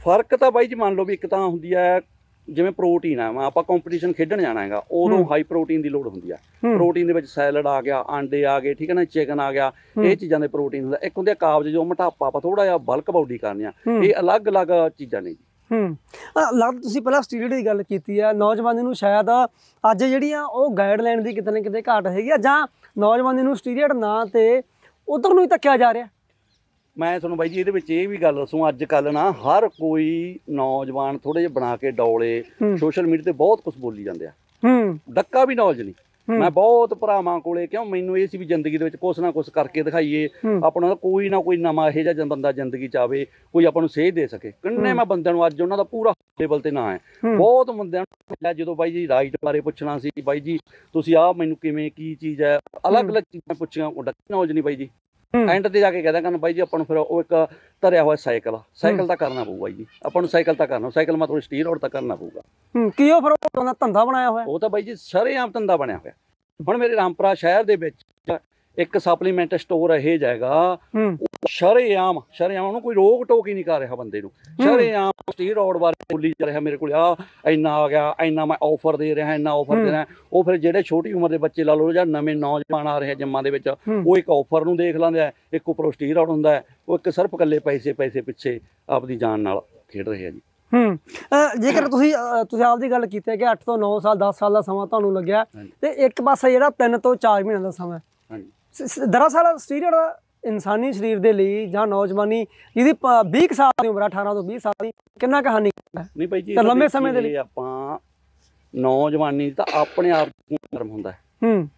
ਫ਼ਰਕ ਤਾਂ ਬਾਈ ਜੀ ਮੰਨ ਲਓ ਵੀ ਇੱਕ ਤਾਂ ਹੁੰਦੀ ਹੈ ਜਿਵੇਂ ਪ੍ਰੋਟੀਨ ਆ ਆਪਾਂ ਕੰਪੀਟੀਸ਼ਨ ਖੇਡਣ ਜਾਣਾ ਹੈਗਾ ਉਦੋਂ ਹਾਈ ਪ੍ਰੋਟੀਨ ਦੀ ਲੋੜ ਹੁੰਦੀ ਆ। ਪ੍ਰੋਟੀਨ ਦੇ ਵਿੱਚ ਸੈਲਡ ਆ ਗਿਆ ਆਂਡੇ ਆ ਗਏ ਠੀਕ ਹੈ ਨਾ ਚਿਕਨ ਆ ਗਿਆ ਇਹ ਚੀਜ਼ਾਂ ਦੇ ਪ੍ਰੋਟੀਨ ਹੁੰਦਾ। ਇੱਕ ਹੁੰਦੇ ਆ ਕਾਬਜ ਜੋ ਮੋਟਾਪਾ ਆਪਾਂ ਥੋੜਾ ਜਿਹਾ ਬਲਕ ਬਾਡੀ ਕਰਨੀ ਆ ਇਹ ਅਲੱਗ-ਅਲੱਗ ਚੀਜ਼ਾਂ ਨੇ ਜੀ। ਹੂੰ। ਲੱਗਦਾ ਤੁਸੀਂ ਪਹਿਲਾਂ ਸਟੀਰੀਓ ਦੀ ਗੱਲ ਕੀਤੀ ਆ ਨੌਜਵਾਨੀ ਨੂੰ ਸ਼ਾਇਦ ਅੱਜ ਜਿਹੜੀਆਂ ਉਹ ਗਾਈਡਲਾਈਨ ਦੀ ਕਿਤੇ ਨਾ ਕਿਤੇ ਘਾਟ ਹੈਗੀ ਆ ਜਾਂ ਨੌਜਵਾਨੀ ਨੂੰ ਸਟੀਰੀਅਡ ਨਾਂ ਤੇ ਉਧਰ ਨੂੰ ਹੀ ਧੱਕਿਆ ਜਾ ਰਿਹਾ। ਮੈਂ ਤੁਹਾਨੂੰ ਬਾਈ ਜੀ ਇਹਦੇ ਵਿੱਚ ਇਹ ਵੀ ਗੱਲ ਦੱਸੂ ਅੱਜ ਕੱਲ ਨਾ ਹਰ ਕੋਈ ਨੌਜਵਾਨ ਥੋੜੇ ਜਿਹਾ ਬਣਾ ਕੇ ਡੌਲੇ ਹੂੰ। ਸੋਸ਼ਲ ਮੀਡੀਆ ਤੇ ਬਹੁਤ ਕੁਝ ਬੋਲੀ ਜਾਂਦੇ ਆ ਹੂੰ ਡੱਕਾ ਵੀ ਨੌਲੇਜ ਨਹੀਂ ਹੂੰ। ਮੈਂ ਬਹੁਤ ਭਰਾਵਾਂ ਕੋਲੇ ਕਿਉਂ ਮੈਨੂੰ ਇਹ ਸੀ ਵੀ ਜ਼ਿੰਦਗੀ ਦੇ ਵਿੱਚ ਕੁਛ ਨਾ ਕੁਛ ਕਰਕੇ ਦਿਖਾਈਏ ਹੂੰ। ਆਪਣਾ ਕੋਈ ਨਾ ਕੋਈ ਨਵਾਂ ਇਹੋ ਜਿਹਾ ਬੰਦਾ ਜ਼ਿੰਦਗੀ ਚ ਆਵੇ ਕੋਈ ਆਪਾਂ ਨੂੰ ਸੇਧ ਦੇ ਸਕੇ ਕਿੰਨੇ ਮੈਂ ਬੰਦਿਆਂ ਨੂੰ ਅੱਜ ਉਹਨਾਂ ਦਾ ਪੂਰਾ ਲੈਵਲ ਤੇ ਨਾਂ ਹੈ ਹੂੰ। ਬਹੁਤ ਬੰਦਿਆਂ ਨੂੰ ਜਦੋਂ ਬਾਈ ਜੀ ਰਾਈਟ ਬਾਰੇ ਪੁੱਛਣਾ ਸੀ ਬਾਈ ਜੀ ਤੁਸੀਂ ਆਹ ਮੈਨੂੰ ਕਿਵੇਂ ਕੀ ਚੀਜ਼ ਹੈ ਅਲੱਗ-ਅਲੱਗ ਚੀਜ਼ਾਂ ਪੁੱਛੀਆਂ ਉਹ ਡੱਕਾ ਨੌਲੇਜ ਨਹੀਂ ਬਾਈ ਜੀ ਹੂੰ। ਐਂਡ ਤੇ ਜਾ ਕੇ ਕਹਿੰਦਾ ਕਰਨ ਬਾਈ ਜੀ ਆਪਾਂ ਨੂੰ ਫਿਰ ਉਹ ਇੱਕ ਧਰਿਆ ਹੋਇਆ ਸਾਈਕਲ ਸਾਈਕਲ ਤਾਂ ਕਰਨਾ ਪਊਗਾ ਜੀ। ਆਪਾਂ ਨੂੰ ਸਾਈਕਲ ਤਾਂ ਕਰਨਾ ਸਾਈਕਲ ਮਤਲਬ ਸਟੀਲ ਰੋਡ ਤਾਂ ਕਰਨਾ ਪਊਗਾ। ਕੀ ਉਹ ਫਿਰ ਉਹਨਾਂ ਦਾ ਧੰਦਾ ਬਣਾਇਆ ਹੋਇਆ? ਉਹ ਤਾਂ ਬਾਈ ਜੀ ਸ਼ਰੇਆਮ ਧੰਦਾ ਬਣਿਆ ਹੋਇਆ। ਹੁਣ ਮੇਰੇ ਰਾਮਪੁਰਾ ਸ਼ਹਿਰ ਦੇ ਵਿੱਚ ਇੱਕ ਸਪਲੀਮੈਂਟ ਸਟੋਰ ਇਹ ਜਾਏਗਾ ਸ਼ਰੇਆਮ ਸ਼ਰੇਆਮ ਉਹਨੂੰ ਕੋਈ ਰੋਕ ਟੋਕ ਹੀ ਨਹੀਂ ਕਰ ਰਿਹਾ ਬੰਦੇ ਨੂੰ। ਸ਼ਰੇਆਮ ਸਟੀਲ ਰੋਡ ਬਾਰੇ ਬੋਲੀ ਜਾ ਰਿਹਾ ਮੇਰੇ ਕੋਲ ਆ ਇੰਨਾ ਆ ਗਿਆ ਇੰਨਾ ਮੈਂ ਆਫਰ ਦੇ ਰਿਹਾ ਇੰਨਾ ਆਫਰ ਦੇ ਰਿਹਾ। ਉਹ ਫਿਰ ਜਿਹੜੇ ਛੋਟੀ ਉਮਰ ਦੇ ਬੱਚੇ ਲਾ ਲਓ ਜਾਂ ਨਵੇਂ ਨੌਜਵਾਨ ਆ ਰਹੇ ਜੰਮਾਂ ਦੇ ਵਿੱਚ। ਉਹ ਇੱਕ ਆਫਰ ਨੂੰ ਦੇਖ ਲੈਂਦੇ ਆ। ਇੱਕ ਉੱਪਰੋਂ ਸਟੀਲ ਰੋਡ ਹੁੰਦਾ ਉਹ ਇੱਕ ਸਿਰਫ ਇਕੱਲੇ ਪੈਸੇ ਪੈਸੇ ਪਿੱਛੇ ਆਪਦੀ ਜਾਨ ਨਾਲ ਖੇਡ ਰਹੇ ਆ ਜੀ। ਹੂੰ। ਜੇਕਰ ਤੁਸੀਂ ਤੁਸੀਂ ਆਪਦੀ ਗੱਲ ਕੀਤੀ ਹੈ ਕਿ 8 ਤੋਂ 9 ਸਾਲ 10 ਸਾਲ ਦਾ ਸਮਾਂ ਤੁਹਾਨੂੰ ਲੱਗਿਆ। ਤੇ ਇੱਕ ਪਾਸੇ ਜਿਹੜਾ 3 ਤੋਂ 4 ਮਹੀਨਿਆਂ ਦਾ ਸਮਾਂ। ਹਾਂਜੀ। ਦਰਅਸਲ ਸਟੀਰੀਅਡ ਇਨਸਾਨੀ ਸਰੀਰ ਦੇ ਲਈ ਜਾਂ ਨੌਜਵਾਨੀ ਜਿਹਦੀ ਪ- 20 ਕੁ ਸਾਲ ਦੀ ਉਮਰ ਹੈ, 18 ਤੋਂ 20 ਸਾਲ ਦੀ ਕਿੰਨਾ ਕਹਾਣੀ ਹੈ ਨਹੀਂ ਭਾਈ ਜੀ ਲੰਮੇ ਸਮੇਂ ਦੇ ਲਈ। ਆਪਾਂ ਨੌਜਵਾਨੀ ਤਾਂ ਆਪਣੇ ਆਪ ਨੂੰ ਕਰਮ ਹੁੰਦਾ ਹੈ। ਹੂੰ।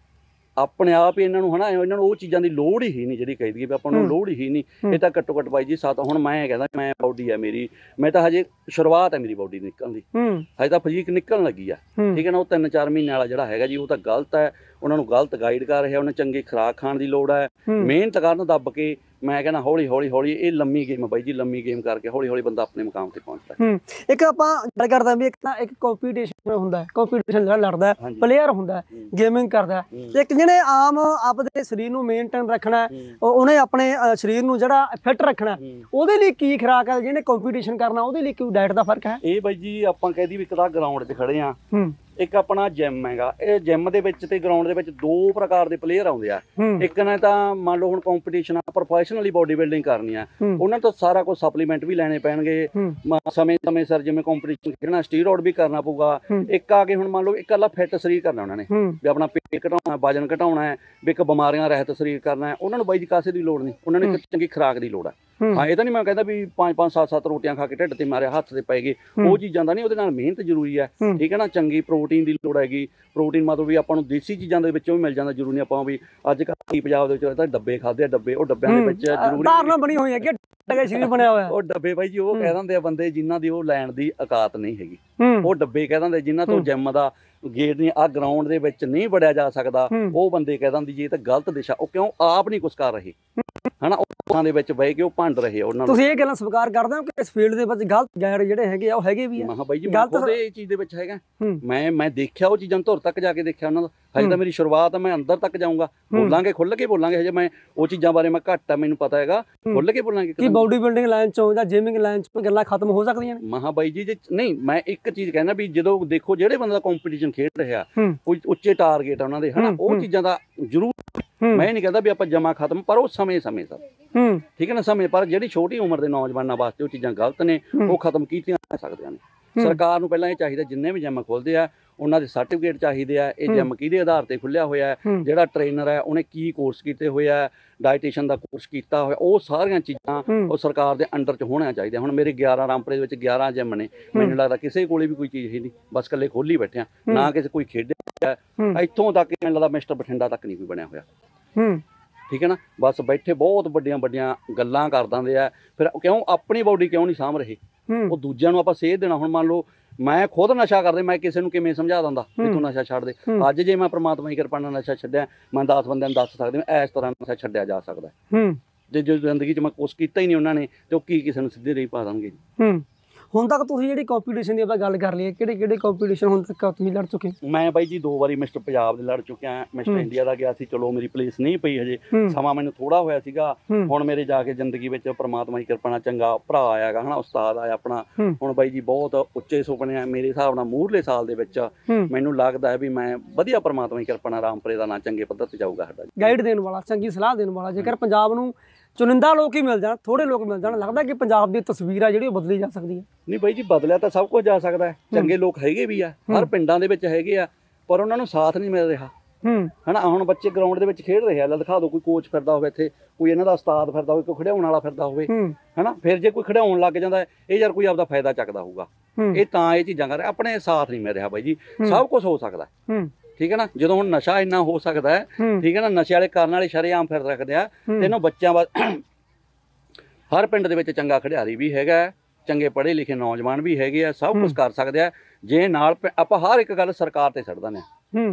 ਆਪਣੇ ਆਪ ਹੀ ਇਹਨਾਂ ਨੂੰ ਹਨਾ ਇਹਨਾਂ ਨੂੰ ਉਹ ਚੀਜ਼ਾਂ ਦੀ ਲੋੜ ਹੀ ਨਹੀਂ ਜਿਹੜੀ ਕਹਿ ਦਈਏ ਵੀ ਆਪਾਂ ਨੂੰ। ਲੋੜ ਹੀ ਨਹੀਂ। ਇਹ ਤਾਂ ਘੱਟੋ ਘੱਟ ਬਾਈ ਜੀ ਸੱਤ ਹੁਣ ਮੈਂ ਕਹਿੰਦਾ ਮੈਂ ਬਾਡੀ ਹੈ ਮੇਰੀ ਮੈਂ ਤਾਂ ਹਜੇ ਸ਼ੁਰੂਆਤ ਹੈ ਮੇਰੀ ਬਾਡੀ ਨਿਕਲਣ ਦੀ। ਹਜੇ ਤਾਂ ਫਜੀਕ ਨਿਕਲਣ ਲੱਗੀ ਆ। ਠੀਕ ਹੈ ਨਾ ਉਹ 3-4 ਮਹੀਨੇ ਵਾਲਾ ਜਿਹੜਾ ਹੈਗਾ ਜੀ ਉਹ ਤਾਂ ਗਲਤ ਹੈ। ਉਹਨਾਂ ਨੂੰ ਗਲਤ ਗਾਈਡ ਕਰ ਰਿਹਾ ਉਹਨਾਂ ਚੰਗੀ ਖੁਰਾਕ ਖਾਣ ਦੀ ਲੋੜ ਹੈ। ਮਿਹਨਤ ਕਰਨ ਦੱਬ ਕੇ ਮੈਂ ਕਹਿੰਦਾ ਹੌਲੀ ਹੌਲੀ ਹੌਲੀ ਇਹ ਲੰਮੀ ਗੇਮ ਹੈ ਬਾਈ ਜੀ ਲੰਮੀ ਗੇਮ ਕਰਕੇ ਹੌਲੀ ਹੌਲੀ ਬੰਦਾ ਆਪਣੇ ਮੁਕਾਮ ਤੇ ਪਹੁੰਚਦਾ ਹੈ ਇੱਕ ਆਪਾਂ ਗੱਲ ਕਰਦੇ ਵੀ ਇੱਕ ਤਾਂ ਇੱਕ ਕੰਪੀਟੀਸ਼ਨ ਹੁੰਦਾ ਹੈ ਕੰਪੀਟੀਸ਼ਨ ਜਿਹੜਾ ਲੜਦਾ। ਪਲੇਅਰ ਹੁੰਦਾ। ਗੇਮਿੰਗ ਕਰਦਾ ਇੱਕ ਜਿਹਨੇ ਆਮ ਆਪਦੇ ਸਰੀਰ ਨੂੰ ਮੇਨਟੇਨ ਰੱਖਣਾ ਉਹਨੇ ਆਪਣੇ ਸਰੀਰ ਨੂੰ ਜਿਹੜਾ ਫਿੱਟ ਰੱਖਣਾ। ਉਹਦੇ ਲਈ ਕੀ ਖੁਰਾਕ ਹੈ ਜਿਹਨੇ ਕੰਪੀਟੀਸ਼ਨ ਕਰਨਾ ਉਹਦੇ ਲਈ ਕੋਈ ਡਾਈਟ ਦਾ ਫ਼ਰਕ ਹੈ ਇਹ ਬਾਈ ਜੀ ਆਪਾਂ ਕਹਿ ਦੀ ਵੀ ਇੱਕ ਤਾਂ ਗਰਾਊਂਡ 'ਤੇ ਖੜੇ ਆ ਇੱਕ ਆਪਣਾ ਜਿਮ ਹੈਗਾ। ਇਹ ਜਿਮ ਦੇ ਵਿੱਚ ਤੇ ਗਰਾਊਂਡ ਦੇ ਵਿੱਚ ਦੋ ਪ੍ਰਕਾਰ ਦੇ ਪਲੇਅਰ ਆਉਂਦੇ ਆ। ਇੱਕ ਨੇ ਤਾਂ ਮੰਨ ਲਓ ਹੁਣ ਕੰਪੀਟੀਸ਼ਨ ਆ ਪ੍ਰੋਫੈਸ਼ਨਲੀ ਬਾਡੀ ਬਿਲਡਿੰਗ ਕਰਨੀ ਆ। ਉਹਨਾਂ ਤੋਂ ਸਾਰਾ ਕੁਝ ਸਪਲੀਮੈਂਟ ਵੀ ਲੈਣੇ ਪੈਣਗੇ। ਹੂੰ। ਮ- ਸਮੇਂ ਸਮੇਂ ਸਰ ਜਿਵੇਂ ਕੰਪੀਟੀਸ਼ਨ ਖੇਡਣਾ ਸਟੀਰੋਇਡ ਵੀ ਕਰਨਾ ਪਊਗਾ। ਇੱਕ ਆ ਕੇ ਹੁਣ ਮੰਨ ਲਓ ਇਕੱਲਾ ਫਿੱਟ ਸਰੀਰ ਕਰਨਾ ਉਹਨਾਂ ਨੇ। ਵੀ ਆਪਣਾ ਪੇਟ ਘਟਾਉਣਾ ਵਜਨ ਘਟਾਉਣਾ ਹੈ ਵੀ ਇੱਕ ਬਿਮਾਰੀਆਂ ਰਹਿਤ ਸਰੀਰ ਕਰਨਾ ਹੈ। ਉਹਨਾਂ ਨੂੰ ਬਾਈ ਜੀ ਕਾਸੇ ਦੀ ਲੋੜ ਨਹੀਂ। ਉਹਨਾਂ ਨੂੰ ਇੱਕ ਚੰਗੀ ਖੁਰਾਕ ਦੀ ਲੋੜ ਹੈ ਹੂੰ। ਇਹ ਤਾਂ ਨਹੀਂ ਮੈਂ ਕਹਿੰਦਾ ਵੀ 5 5 7 7 ਰੋਟੀਆਂ ਖਾ ਕੇ ਢਿੱਡ ਤੇ ਮਾਰਿਆ ਹੱਥ ਤੇ ਪੈ ਗਏ ਉਹ ਚੀਜ਼ਾਂ ਦਾ ਨਹੀਂ ਉਹਦੇ ਨਾਲ ਮਿਹਨਤ ਜ਼ਰੂਰੀ ਹੈ। ਠੀਕ ਹੈ ਨਾ ਚੰਗੀ ਪ੍ਰੋਟੀਨ ਦੀ ਲੋੜ ਹੈਗੀ। ਪ੍ਰੋਟੀਨ ਮਤਲਬ ਵੀ ਆਪਾਂ ਨੂੰ ਦੇਸੀ ਚੀਜ਼ਾਂ ਦੇ ਵਿੱਚੋਂ ਵੀ ਮਿਲ ਜਾਂਦਾ ਜ਼ਰੂਰੀ ਨਹੀਂ ਆਪਾਂ ਵੀ ਅੱਜ ਕੱਲ੍ਹ ਪੰਜਾਬ ਦੇ ਵਿੱਚ ਤਾਂ ਡੱਬੇ ਖਾਦੇ ਆ ਡੱਬੇ ਉਹ ਡੱਬਿਆਂ ਦੇ ਵਿੱਚ ਜ਼ਰੂਰੀ ਧਾਰਨਾ ਬਣੀ ਹੋਈ ਹੈ ਕਿ ਟਕੇ ਸਰੀਰ ਬਣਿਆ ਹੋਇਆ। ਉਹ ਡੱਬੇ ਬਾਈ ਜੀ ਉਹ ਕਹਿ ਦਿੰਦੇ ਆ ਬੰਦੇ ਜਿਨ੍ਹਾਂ ਦੀ ਉਹ ਲੈਣ ਦੀ ਔਕਾਤ ਨਹੀਂ ਹੈਗੀ। ਉਹ ਡੱਬੇ ਕਹਿ ਦਿੰਦੇ ਜਿਨ੍ਹਾਂ ਤੋਂ ਜਿਮ ਦਾ ਗੇਟ ਨਹੀਂ ਆ ਗਰਾਊਂਡ ਦੇ ਵਿੱਚ ਨਹੀਂ ਵੜਿਆ ਜਾ ਸਕਦਾ। ਉਹ ਬੰਦੇ ਕਹਿ ਦਿੰਦੇ ਜੀ ਇਹ ਤਾਂ ਗਲਤ ਦਿਸ਼ਾ ਉਹ ਕਿਉਂ ਆਪ ਨਹੀਂ ਕੁਛ ਕਰ ਰਹੇ? ਹਨਾ ਉਹ ਲੋਕਾਂ ਦੇ ਵਿੱਚ ਬਹਿ ਕੇ ਉਹ ਭੰਡ ਰਹੇ ਆ ਉਹਨਾਂ ਨੂੰ। ਤੁਸੀਂ ਇਹ ਗੱਲਾਂ ਸਵੀਕਾਰ ਕਰਦੇ ਹੋ ਕਿ ਇਸ ਫੀਲਡ ਦੇ ਵਿੱਚ ਗਲਤ ਗੈਰ ਜਿਹੜੇ ਹੈਗੇ ਆ ਉਹ ਹੈਗੇ ਵੀ ਆ? ਮਹਾ ਬਾਈ ਜੀ ਮੈਂ ਖੁਦ ਇਹ ਚੀਜ਼ ਦੇ ਵਿੱਚ ਹੈਗਾ। ਮੈਂ ਮੈਂ ਦੇਖਿਆ ਉਹ ਚੀਜ਼ਾਂ ਧੁਰ ਤੱਕ ਜਾ ਕੇ ਦੇਖਿਆ ਉਹਨਾਂ ਦਾ। ਹਜੇ ਤਾਂ ਮੇਰੀ ਸ਼ੁਰੂਆਤ ਆ ਮੈਂ ਅੰਦਰ ਤੱਕ ਜਾਊਂਗਾ। ਬੋਲਾਂਗੇ ਖੁੱਲ ਕੇ ਬੋਲਾਂਗੇ ਹਜੇ ਮੈਂ ਉਹ ਚੀਜ਼ਾਂ ਬਾਰੇ ਮੈਂ ਘੱਟ ਆ ਮੈਨੂੰ ਪਤਾ ਹੈਗਾ। ਖੁੱਲ ਕੇ ਬੋਲਾਂਗੇ ਕੀ ਬਾਡੀ ਬਿਲਡਿੰਗ ਲਾਈਨ ਚੋਂ ਜਾਂ ਜਿਮਿੰਗ ਲਾਈਨ ਚੋਂ ਗੱਲਾਂ ਖਤਮ ਹੋ ਸਕਦੀਆਂ ਨੇ? ਮਹਾ ਬਾਈ ਜੀ ਨਹੀਂ ਮੈਂ ਇੱਕ ਚੀਜ਼ ਕਹਿਣਾ ਵੀ ਜਦੋਂ ਦੇਖੋ ਜਿਹੜੇ ਬੰਦਾ ਕੰਪੀਟੀਸ਼ਨ ਖੇਡ ਰਿਹਾ ਕੋਈ ਉੱਚੇ ਟਾਰਗੇਟ ਆ ਉਹਨਾਂ ਦੇ ਹਨਾ ਉਹ ਚੀਜ਼ਾਂ ਦਾ ਜ਼ਰੂਰ। ਮੈਂ ਨਹੀਂ ਕਹਿੰਦਾ ਵੀ ਆਪਾਂ ਜਮਾ ਖਤਮ ਪਰ ਉਹ ਸਮੇਂ ਸਮੇਂ ਸਰ। ਹੂੰ। ਠੀਕ ਹੈ ਨਾ ਸਮੇਂ ਪਰ ਜਿਹੜੀ ਛੋਟੀ ਉਮਰ ਦੇ ਨੌਜਵਾਨਾਂ ਵਾਸਤੇ ਉਹ ਚੀਜ਼ਾਂ ਗਲਤ ਨੇ ਉਹ ਖਤਮ ਕੀਤੀਆਂ ਜਾ ਸਕਦੀਆਂ ਨੇ। ਸਰਕਾਰ ਨੂੰ ਪਹਿਲਾਂ ਇਹ ਚਾਹੀਦਾ ਜਿੰਨੇ ਵੀ ਜਿਮ ਖੋਲਦੇ ਆ ਉਹਨਾਂ ਦੇ ਸਰਟੀਫਿਕੇਟ ਚਾਹੀਦੇ ਆ ਇਹ ਜਿਮ ਕਿਹਦੇ ਆਧਾਰ ਤੇ ਖੁੱਲਿਆ ਹੋਇਆ। ਜਿਹੜਾ ਟ੍ਰੇਨਰ ਹੈ ਉਹਨੇ ਕੀ ਕੋਰਸ ਕੀਤੇ ਹੋਏ ਆ ਡਾਈਟੀਸ਼ੀਅਨ ਦਾ ਕੋਰਸ ਕੀਤਾ ਹੋਇਆ ਉਹ ਸਾਰੀਆਂ ਚੀਜ਼ਾਂ। ਉਹ ਸਰਕਾਰ ਦੇ ਅੰਡਰ ਚ ਹੋਣੀਆਂ ਚਾਹੀਦੀਆਂ। ਹੁਣ ਮੇਰੇ 11 ਰਾਮਪੁਰੇ ਦੇ ਵਿੱਚ 11 ਜਿਮ ਨੇ ਮੈਨੂੰ ਲੱਗਦਾ ਕਿਸੇ ਕੋਲੇ ਵੀ ਕੋਈ ਚੀਜ਼ ਹੀ ਨਹੀਂ ਬਸ ਇਕੱਲੇ ਖੋਲੀ ਬੈਠੇ ਆ। ਨਾ ਕਿਸੇ ਕੋਈ ਖੇਡਿਆ। ਇੱਥੋਂ ਤੱਕ ਮੈਨੂੰ ਲੱਗਦਾ ਮਿਸਟਰ ਬਠਿੰਡਾ ਤੱਕ ਨਹੀਂ ਕੋਈ ਬਣਿਆ ਹੋਇਆ। ਹੂੰ। ਠੀਕ ਹੈ ਨਾ? ਬਸ ਬੈਠੇ ਬਹੁਤ ਵੱਡੀਆਂ ਵੱਡੀਆਂ ਗੱਲਾਂ ਕਰ ਦਿੰਦੇ ਆ। ਫਿਰ ਕਿਉਂ? ਆਪਣੀ ਬਾਡੀ ਕਿਉਂ ਨਹੀਂ ਸਾਂਭ ਰਹੇ? ਉਹ ਦੂਜਿਆਂ ਨੂੰ ਆਪਾਂ ਸੇਧ ਦੇਣਾ। ਹੁਣ ਮੰਨ ਲਓ ਮੈਂ ਖੁਦ ਨਸ਼ਾ ਕਰਦੇ ਮੈਂ ਕਿਸੇ ਨੂੰ ਕਿਵੇਂ ਸਮਝਾ ਦਿੰਦਾ? ਵੀ ਤੂੰ ਨਸ਼ਾ ਛੱਡ ਦੇ। ਅੱਜ ਜੇ ਮੈਂ ਪ੍ਰਮਾਤਮਾ ਦੀ ਕਿਰਪਾ ਨਾਲ ਨਸ਼ਾ ਛੱਡਿਆ ਮੈਂ 10 ਬੰਦਿਆਂ ਨੂੰ ਦੱਸ ਸਕਦਾ ਮੈਂ ਇਸ ਤਰ੍ਹਾਂ ਨਸ਼ਾ ਛੱਡਿਆ ਜਾ ਸਕਦਾ। ਹੈ। ਜੇ ਜੋ ਜ਼ਿੰਦਗੀ 'ਚ ਮੈਂ ਕੁਛ ਕੀਤਾ ਹੀ ਨਹੀਂ ਉਹਨਾਂ ਨੇ ਤੇ ਉਹ ਕੀ ਕਿਸੇ ਨੂੰ ਸਿੱਧੇ ਰਹੀ ਪਾ ਦੇਣਗੇ ਜੀ? ਹੂੰ। ਹੁਣ ਤੱਕ ਤੁਸੀਂ ਜਿਹੜੀ ਕੰਪੀਟੀਸ਼ਨ ਦੀ ਆਪਾਂ ਗੱਲ ਕਰ ਲਈ ਹੈ ਕਿਹੜੇ ਕਿਹੜੇ ਕੰਪੀਟੀਸ਼ਨ ਹੁਣ ਤੱਕ ਤੁਸੀਂ ਲੜ ਚੁੱਕੇ? ਮੈਂ ਬਾਈ ਜੀ ਦੋ ਵਾਰੀ ਮਿਸਟਰ ਪੰਜਾਬ ਦੇ ਲੜ ਚੁੱਕਿਆ ਮਿਸਟਰ ਇੰਡੀਆ ਦਾ ਗਿਆ ਸੀ ਚਲੋ ਮੇਰੀ ਪਲੇਸ ਨਹੀਂ ਪਈ ਹਜੇ। ਸਮਾਂ ਮੈਨੂੰ ਥੋੜਾ ਹੋਇਆ ਸੀਗਾ। ਹੁਣ ਮੇਰੇ ਜਾ ਕੇ ਜ਼ਿੰਦਗੀ ਵਿੱਚ ਪ੍ਰਮਾਤਮਾ ਦੀ ਕਿਰਪਾ ਨਾਲ ਚੰਗਾ ਭਰਾ ਆਇਆਗਾ ਹਨਾ ਉਸਤਾਦ ਆਇਆ ਆਪਣਾ। ਹੁਣ ਬਾਈ ਜੀ ਬਹੁਤ ਉੱਚੇ ਸੁਪਨੇ ਆ ਮੇਰੇ ਹਿਸਾਬ ਨਾਲ ਮੂਹਰਲੇ ਸਾਲ ਦੇ ਵਿੱਚ। ਮੈਨੂੰ ਲੱਗਦਾ ਹੈ ਵੀ ਮੈਂ ਵਧੀਆ ਪ੍ਰਮਾਤਮਾ ਦੀ ਕਿਰਪਾ ਨਾਲ ਰਾਮਪੁਰੇ ਦਾ ਨਾਂ ਚੰਗੇ ਪੱਧਰ ਤੇ ਜਾਊਗਾ ਸਾਡਾ ਜੀ। ਗਾਈਡ ਦੇਣ ਵਾਲਾ ਚੰਗੀ ਸਲਾਹ ਦੇਣ ਵਾਲਾ। ਜੇਕਰ ਪੰਜਾਬ ਨੂੰ ਚੁਣਿੰਦਾ ਲੋਕ ਹੀ ਮਿਲ ਜਾਣ ਥੋੜੇ ਲੋਕ ਮਿਲ ਜਾਣ ਲੱਗਦਾ ਕਿ ਪੰਜਾਬ ਦੀ ਤਸਵੀਰ ਆ ਜਿਹੜੀ ਉਹ ਬਦਲੀ ਜਾ ਸਕਦੀ ਹੈ। ਨਹੀਂ ਬਾਈ ਜੀ ਬਦਲਿਆ ਤਾਂ ਸਭ ਕੁਝ ਜਾ ਸਕਦਾ ਹੈ ਚੰਗੇ ਲੋਕ ਹੈਗੇ ਵੀ ਆ ਹਰ ਪਿੰਡਾਂ ਦੇ ਵਿੱਚ ਹੈਗੇ ਆ ਪਰ ਉਹਨਾਂ ਨੂੰ ਸਾਥ ਨਹੀਂ ਮਿਲ ਰਿਹਾ। ਹੂੰ। ਹਨਾ ਹੁਣ ਬੱਚੇ ਗਰਾਊਂਡ ਦੇ ਵਿੱਚ ਖੇਡ ਰਹੇ ਆ ਲੈ ਦਿਖਾ ਦਿਓ ਕੋਈ ਕੋਚ ਫਿਰਦਾ ਹੋਵੇ ਇੱਥੇ ਕੋਈ ਇਹਨਾਂ ਦਾ ਉਸਤਾਦ ਫਿਰਦਾ ਹੋਵੇ ਕੋਈ ਖਿਡਾਉਣ ਵਾਲਾ ਫਿਰਦਾ ਹੋਵੇ ਹਨਾ ਫਿਰ ਜੇ ਕੋਈ ਖਿਡਾਉਣ ਲੱਗ ਜਾਂਦਾ ਇਹ ਯਾਰ ਕੋਈ ਆਪਦਾ ਫਾਇਦਾ ਚੱਕਦਾ ਹੋਊਗਾ। ਇਹ ਤਾਂ ਇਹ ਚੀਜ਼ਾਂ ਕਰ ਆਪਣੇ ਸਾਥ ਨਹੀਂ ਮਿਲ ਰਿਹਾ ਬਾਈ ਜੀ ਸਭ ਕੁਝ ਹੋ ਸਕਦਾ। ਹੈ। ਠੀਕ ਹੈ ਨਾ? ਜਦੋਂ ਹੁਣ ਨਸ਼ਾ ਇੰਨਾ ਹੋ ਸਕਦਾ ਹੈ ਠੀਕ ਹੈ ਨਾ? ਨਸ਼ੇ ਵਾਲੇ ਕਰਨ ਵਾਲੇ ਸ਼ਰੇਆਮ ਫਿਰ ਰੱਖਦੇ ਆ। ਤੇ ਇਹਨਾਂ ਬੱਚਿਆਂ ਵਾ ਹਰ ਪਿੰਡ ਦੇ ਵਿੱਚ ਚੰਗਾ ਖਿਡਾਰੀ ਵੀ ਹੈਗਾ ਚੰਗੇ ਪੜ੍ਹੇ ਲਿਖੇ ਨੌਜਵਾਨ ਵੀ ਹੈਗੇ ਆ ਸਭ ਕੁਝ ਕਰ ਸਕਦੇ ਆ। ਜੇ ਨਾਲ ਆਪਾਂ ਹਰ ਇੱਕ ਗੱਲ ਸਰਕਾਰ ਤੇ ਛੱਡ ਦਿੰਦੇ ਆ।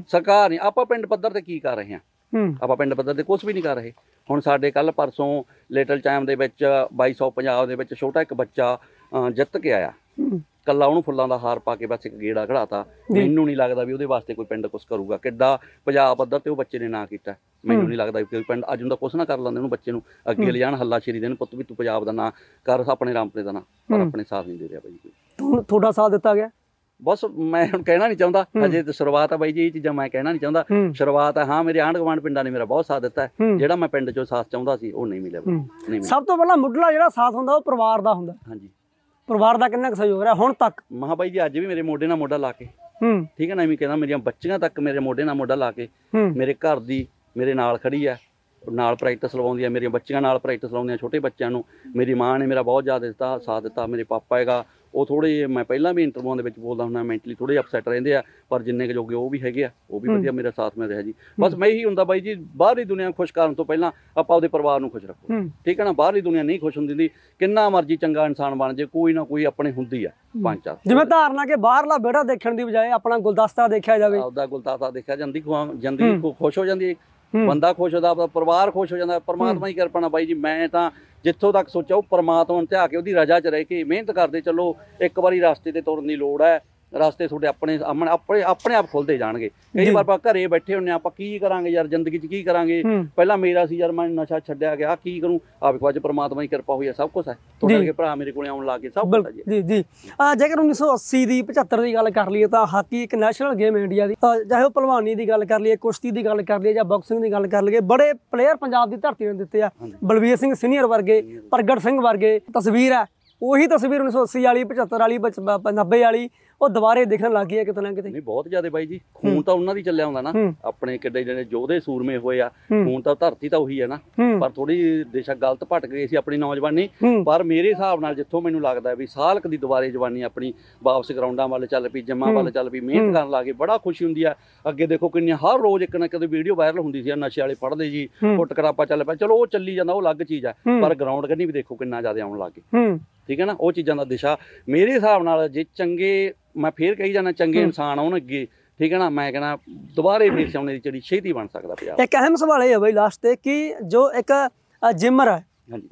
ਸਰਕਾਰ ਨਹੀਂ ਆਪਾਂ ਪਿੰਡ ਪੱਧਰ ਤੇ ਕੀ ਕਰ ਰਹੇ ਹੂੰ। ਆਪਾਂ ਪਿੰਡ ਪੱਧਰ ਤੇ ਕੁਝ ਵੀ ਨਹੀਂ ਕਰ ਰਹੇ। ਹੁਣ ਸਾਡੇ ਕੱਲ ਪਰਸੋਂ ਲਿਟਲ ਟਾਈਮ ਦੇ ਵਿੱਚ 2200 ਪੰਜਾਬ ਦੇ ਵਿੱਚ ਛੋਟਾ ਇੱਕ ਬੱਚਾ ਜਿੱਤ ਕੇ ਆਇਆ। ਕੱਲਾ ਉਹਨੂੰ ਫੁੱਲਾਂ ਦਾ ਹਾਰ ਪਾ ਕੇ ਬਸ ਇੱਕ ਗੇੜਾ ਖੜਾਤਾ ਮੈਨੂੰ ਨਹੀਂ ਲੱਗਦਾ ਵੀ ਉਹਦੇ ਵਾਸਤੇ ਕੋਈ ਪਿੰਡ ਕੁਝ ਕਰੂਗਾ। ਕਿੱਡਾ ਪੰਜਾਬ ਪੱਧਰ ਤੇ ਉਹ ਬੱਚੇ ਨੇ ਨਾਂ ਕੀਤਾ। ਮੈਨੂੰ ਨਹੀਂ ਲੱਗਦਾ ਵੀ ਕੋਈ ਪਿੰਡ ਅੱਜ ਹੁੰਦਾ ਕੁਛ ਨਾ ਕਰ ਲੈਂਦੇ ਉਹਨੂੰ ਬੱਚੇ ਨੂੰ। ਅੱਗੇ ਲਿਜਾਣ ਹੱਲਾ ਸ਼ੇਰੀ ਦੇਣ ਪੁੱਤ ਵੀ ਤੂੰ ਪੰਜਾਬ ਦਾ ਨਾਂ ਕਰ ਆਪਣੇ ਰਾਮਪੁਰੇ ਦਾ ਨਾਂ ਪਰ ਆਪਣੇ ਸਾਥ ਨਹੀਂ ਦੇ ਰਿਹਾ ਬਾਈ ਕੋਈ। ਤੁਹਾਡਾ ਸਾਥ ਦਿੱਤਾ ਗਿਆ? ਬਸ ਮੈਂ ਹੁਣ ਕਹਿਣਾ ਨਹੀਂ ਚਾਹੁੰਦਾ। ਅਜੇ ਤਾਂ ਸ਼ੁਰੂਆਤ ਆ ਬਾਈ ਜੀ ਇਹ ਚੀਜ਼ਾਂ ਮੈਂ ਕਹਿਣਾ ਨਹੀਂ ਚਾਹੁੰਦਾ। ਸ਼ੁਰੂਆਤ ਆ ਹਾਂ ਮੇਰੇ ਆਂਢ ਗੁਆਂਢ ਪਿੰਡਾਂ ਨੇ ਮੇਰਾ ਬਹੁਤ ਸਾਥ ਦਿੱਤਾ। ਹੈ। ਜਿਹੜਾ ਮੈਂ ਪਿੰਡ ਚੋਂ ਸਾਥ ਚਾਹੁੰਦਾ ਸੀ ਉਹ। ਨਹੀਂ ਮਿਲਿਆ। ਸਭ ਤੋਂ ਪਹਿਲਾਂ ਮੁੱਢਲਾ ਜਿਹੜਾ ਸਾਥ ਹੁੰਦਾ ਉਹ ਪਰਿਵਾਰ ਦਾ ਹੁੰਦਾ। ਹਾਂਜੀ। ਪਰਿਵਾਰ ਦਾ ਕਿੰਨਾ ਕੁ ਸਹਿਯੋਗ ਰਿਹਾ ਹੁਣ ਤੱਕ? ਮਹਾ ਬਾਈ ਜੀ ਅੱਜ ਵੀ ਮੇਰੇ ਮੋਢੇ ਨਾਲ ਮੋਢਾ ਲਾ ਕੇ। ਹੂੰ। ਠੀਕ ਹੈ ਨਾ ਐਵੇਂ ਕਹਿੰਦਾ ਮੇਰੀਆਂ ਬੱਚੀਆਂ ਤੱਕ ਮੇਰੇ ਮੋਢੇ ਨਾਲ ਮੋਢਾ ਲਾ ਕੇ। ਮੇਰੇ ਘਰ ਦੀ ਮੇਰੇ ਨਾਲ ਖੜੀ ਆ ਨਾਲ ਪ੍ਰੈਕਟਿਸ ਲਵਾਉਂਦੀ ਆ ਮੇਰੀਆਂ ਬੱਚੀਆਂ ਨਾਲ ਪ੍ਰੈਕਟਿਸ ਲਾਉਂਦੀਆਂ ਛੋਟੇ ਬੱਚਿਆਂ ਨੂੰ। ਮੇਰੀ ਮਾਂ ਨੇ ਮੇਰਾ ਬਹੁਤ ਜ਼ਿਆਦਾ ਦਿੱਤਾ ਸਾਥ ਦਿੱਤਾ ਮੇਰੇ ਪਾਪਾ ਹੈਗਾ ਉਹ ਥੋੜੇ ਮੈਂ ਪਹਿਲਾਂ ਵੀ ਇੰਟਰਵਿਊਆਂ ਦੇ ਵਿੱਚ ਬੋਲਦਾ ਹੁੰਦਾ ਮੈਂਟਲੀ ਥੋੜੇ ਅਪਸੈਟ ਰਹਿੰਦੇ ਆ ਪਰ ਜਿੰਨੇ ਕੁ ਜੋਗੇ ਉਹ ਵੀ ਹੈਗੇ ਆ ਉਹ ਵੀ ਵਧੀਆ ਮੇਰਾ ਸਾਥ ਮਿਲ ਰਿਹਾ ਜੀ। ਬਸ ਮੈਂ ਇਹੀ ਹੁੰਦਾ ਬਾਈ ਜੀ ਬਾਹਰੀ ਦੁਨੀਆ ਖੁਸ਼ ਕਰਨ ਤੋਂ ਪਹਿਲਾਂ ਆਪਾਂ ਉਹਦੇ ਪਰਿਵਾਰ ਨੂੰ ਖੁਸ਼ ਰੱਖੋ। ਠੀਕ ਹੈ ਨਾ? ਬਾਹਰਲੀ ਦੁਨੀਆ ਨਹੀਂ ਖੁਸ਼ ਹੁੰਦੀ ਦੀ ਕਿੰਨਾ ਮਰਜ਼ੀ ਚੰਗਾ ਇਨਸਾਨ ਬਣ ਜੇ ਕੋਈ ਨਾ ਕੋਈ ਆਪਣੇ ਹੁੰਦੀ ਆ ਪੰਜ ਚਾਰ ਜਿਵੇਂ ਧਾਰਨਾ ਕਿ ਬਾਹਰਲਾ ਬੇੜਾ ਦੇਖਣ ਦੀ ਬਜਾਏ ਆਪਣਾ ਗੁਲਦਸਤਾ ਦੇਖਿਆ ਜਾਵੇ। ਆਪਦਾ ਗੁਲਤਾਤਾ ਦੇਖਿਆ ਜਾਂਦੀ ਖੁਆ- ਜਾਂਦੀ ਖੁਸ਼ ਹੋ ਜਾਂਦੀ। ਬੰਦਾ ਖੁਸ਼ ਹੁੰਦਾ ਆਪਦਾ ਪਰਿਵਾਰ ਖੁਸ਼ ਹੋ ਜਾਂਦਾ ਪਰਮਾਤਮਾ ਹੀ। ਕਿਰਪਾ ਨਾਲ ਬਾਈ ਜੀ ਮੈਂ ਤਾਂ ਜਿੱਥੋਂ ਤੱਕ ਸੋਚਿਆ ਉਹ ਪਰਮਾਤਮਾ ਨੂੰ ਧਿਆ ਕੇ ਉਹਦੀ ਰਜ਼ਾ 'ਚ ਰਹਿ ਕੇ ਮਿਹਨਤ ਕਰਦੇ ਚੱਲੋ ਇੱਕ ਵਾਰੀ ਰਸਤੇ ਤੇ ਤੁਰਨ ਦੀ ਲੋੜ ਹੈ ਰਸਤੇ ਤੁਹਾਡੇ ਆਪਣੇ ਆਪਣੇ ਆਪਣੇ ਆਪ ਖੁੱਲਦੇ ਜਾਣਗੇ। ਕਈ ਵਾਰ ਆਪਾਂ ਘਰੇ ਬੈਠੇ ਹੁੰਨੇ ਆਪਾਂ ਕੀ ਕਰਾਂਗੇ ਯਾਰ ਜ਼ਿੰਦਗੀ 'ਚ ਕੀ ਕਰਾਂਗੇ? ਹੂੰ। ਪਹਿਲਾਂ ਮੇਰਾ ਸੀ ਯਾਰ ਮੈਂ ਨਸ਼ਾ ਛੱਡਿਆ ਗਿਆ ਕੀ ਕਰੂੰ? ਆ ਵੇਖੋ ਅੱਜ ਪਰਮਾਤਮਾ ਦੀ ਕਿਰਪਾ ਹੋਈ ਹੈ ਸਭ ਕੁਝ ਹੈ ਤੁਹਾਡੇ ਵਰਗੇ ਭਰਾ ਮੇਰੇ ਕੋਲੇ ਆਉਣ ਲੱਗੇ ਸਭ ਕੁਝ ਹੈ ਜੀ। ਜੀ ਜੀ। ਅਹ ਜੇਕਰ 1980 ਦੀ 75 ਦੀ ਗੱਲ ਕਰ ਲਈਏ ਤਾਂ ਹਾਕੀ ਇੱਕ ਨੈਸ਼ਨਲ ਗੇਮ ਇੰਡੀਆ ਦੀ ਤਾਂ ਚਾਹੇ ਉਹ ਪਹਿਲਵਾਨੀ ਦੀ ਗੱਲ ਕਰ ਲਈਏ ਕੁਸ਼ਤੀ ਦੀ ਗੱਲ ਕਰ ਲਈਏ ਜਾਂ ਬਾਕਸਿੰਗ ਦੀ ਗੱਲ ਕਰ ਲਈਏ ਬੜੇ ਪਲੇਅਰ ਪੰਜਾਬ ਦੀ ਧਰਤੀ ਨੇ ਦਿੱਤੇ ਆ। ਹਾਂਜੀ। ਬਲਵੀਰ ਸਿੰਘ ਸੀਨੀਅਰ ਵਰਗੇ ਪ੍ਰਗਟ ਸਿੰਘ ਵਰਗੇ ਤਸਵੀਰ ਹੈ। ਉਹੀ ਤਸਵੀਰ 1980 ਵਾਲੀ 75 ਵਾਲੀ 90 ਵਾਲੀ ਉਹ ਦੁਬਾਰੇ ਦਿਖਣ ਲੱਗ ਗਈ ਹੈ ਕਿਤੇ ਨਾ ਕਿਤੇ। ਨਹੀਂ ਬਹੁਤ ਜ਼ਿਆਦਾ ਬਾਈ ਜੀ। ਖੂਨ ਤਾਂ ਉਹਨਾਂ ਦੀ ਚੱਲਿਆ ਹੁੰਦਾ ਨਾ। ਆਪਣੇ ਕਿੱਡੇ ਜਿਹੜੇ ਯੋਧੇ ਸੂਰਮੇ ਹੋਏ ਆ। ਖੂਨ ਤਾਂ ਧਰਤੀ ਤਾਂ ਉਹੀ ਹੈ ਨਾ। ਪਰ ਥੋੜੀ ਦਿਸ਼ਾ ਗਲਤ ਭਟਕ ਗਈ ਸੀ ਆਪਣੀ ਨੌਜਵਾਨੀ। ਪਰ ਮੇਰੇ ਹਿਸਾਬ ਨਾਲ ਜਿੱਥੋਂ ਮੈਨੂੰ ਲੱਗਦਾ ਵੀ ਸਾਲਕ ਦੀ ਦੁਬਾਰੇ ਜਵਾਨੀ ਆਪਣੀ ਵਾਪਸ ਗਰਾਊਂਡਾਂ ਵੱਲ ਚੱਲ ਪਈ ਜੰਮਾਂ ਵੱਲ ਚੱਲ ਪਈ ਮਿਹਨਤ ਕਰਨ ਲੱਗੇ ਬੜਾ ਖੁਸ਼ੀ ਹੁੰਦੀ ਆ। ਅੱਗੇ ਦੇਖੋ ਕਿੰਨੀਆਂ ਹਰ ਰੋਜ਼ ਇੱਕ ਨਾ ਕਦੇ ਵੀਡੀਓ ਵਾਇਰਲ ਹੁੰਦੀ ਸੀ ਨਸ਼ੇ ਵਾਲੇ ਪੜਦੇ ਜੀ। ਫੁੱਟ ਕਰਾਪਾ ਚੱਲ ਪਿਆ। ਚਲੋ ਉਹ ਚੱਲੀ ਜਾਂਦਾ ਉਹ ਅਲੱਗ ਚੀਜ਼ ਆ। ਪਰ ਗਰਾਊਂਡ ਕੰਨੀ ਵੀ ਦੇਖੋ ਕਿੰਨਾ ਜ਼ਿਆਦਾ ਆਉਣ ਲੱਗੇ ਠੀਕ ਹੈ ਨਾ? ਉਹ ਚੀਜ਼ਾਂ ਦਾ ਦਿਸ਼ਾ ਮੇਰੇ ਹਿਸਾਬ ਨਾਲ ਜੇ ਚੰਗੇ ਮੈਂ ਫੇਰ ਕਹੀ ਜਾਣਾ ਚੰਗੇ ਇਨਸਾਨ ਆਉਣ ਅੱਗੇ। ਠੀਕ ਹੈ ਨਾ? ਮੈਂ ਕਹਿੰਦਾ ਦੁਬਾਰੇ ਫੇਰ ਸੋਨੇ ਦੀ ਚੜੀ ਛੇਤੀ ਬਣ ਸਕਦਾ ਪੰਜਾਬ ਇੱਕ ਅਹਿਮ ਸਵਾਲ ਇਹ ਹੈ ਬਈ ਲਾਸਟ ਤੇ ਕਿ ਜੋ ਇੱਕ ਜਿਮਰ ਹੈ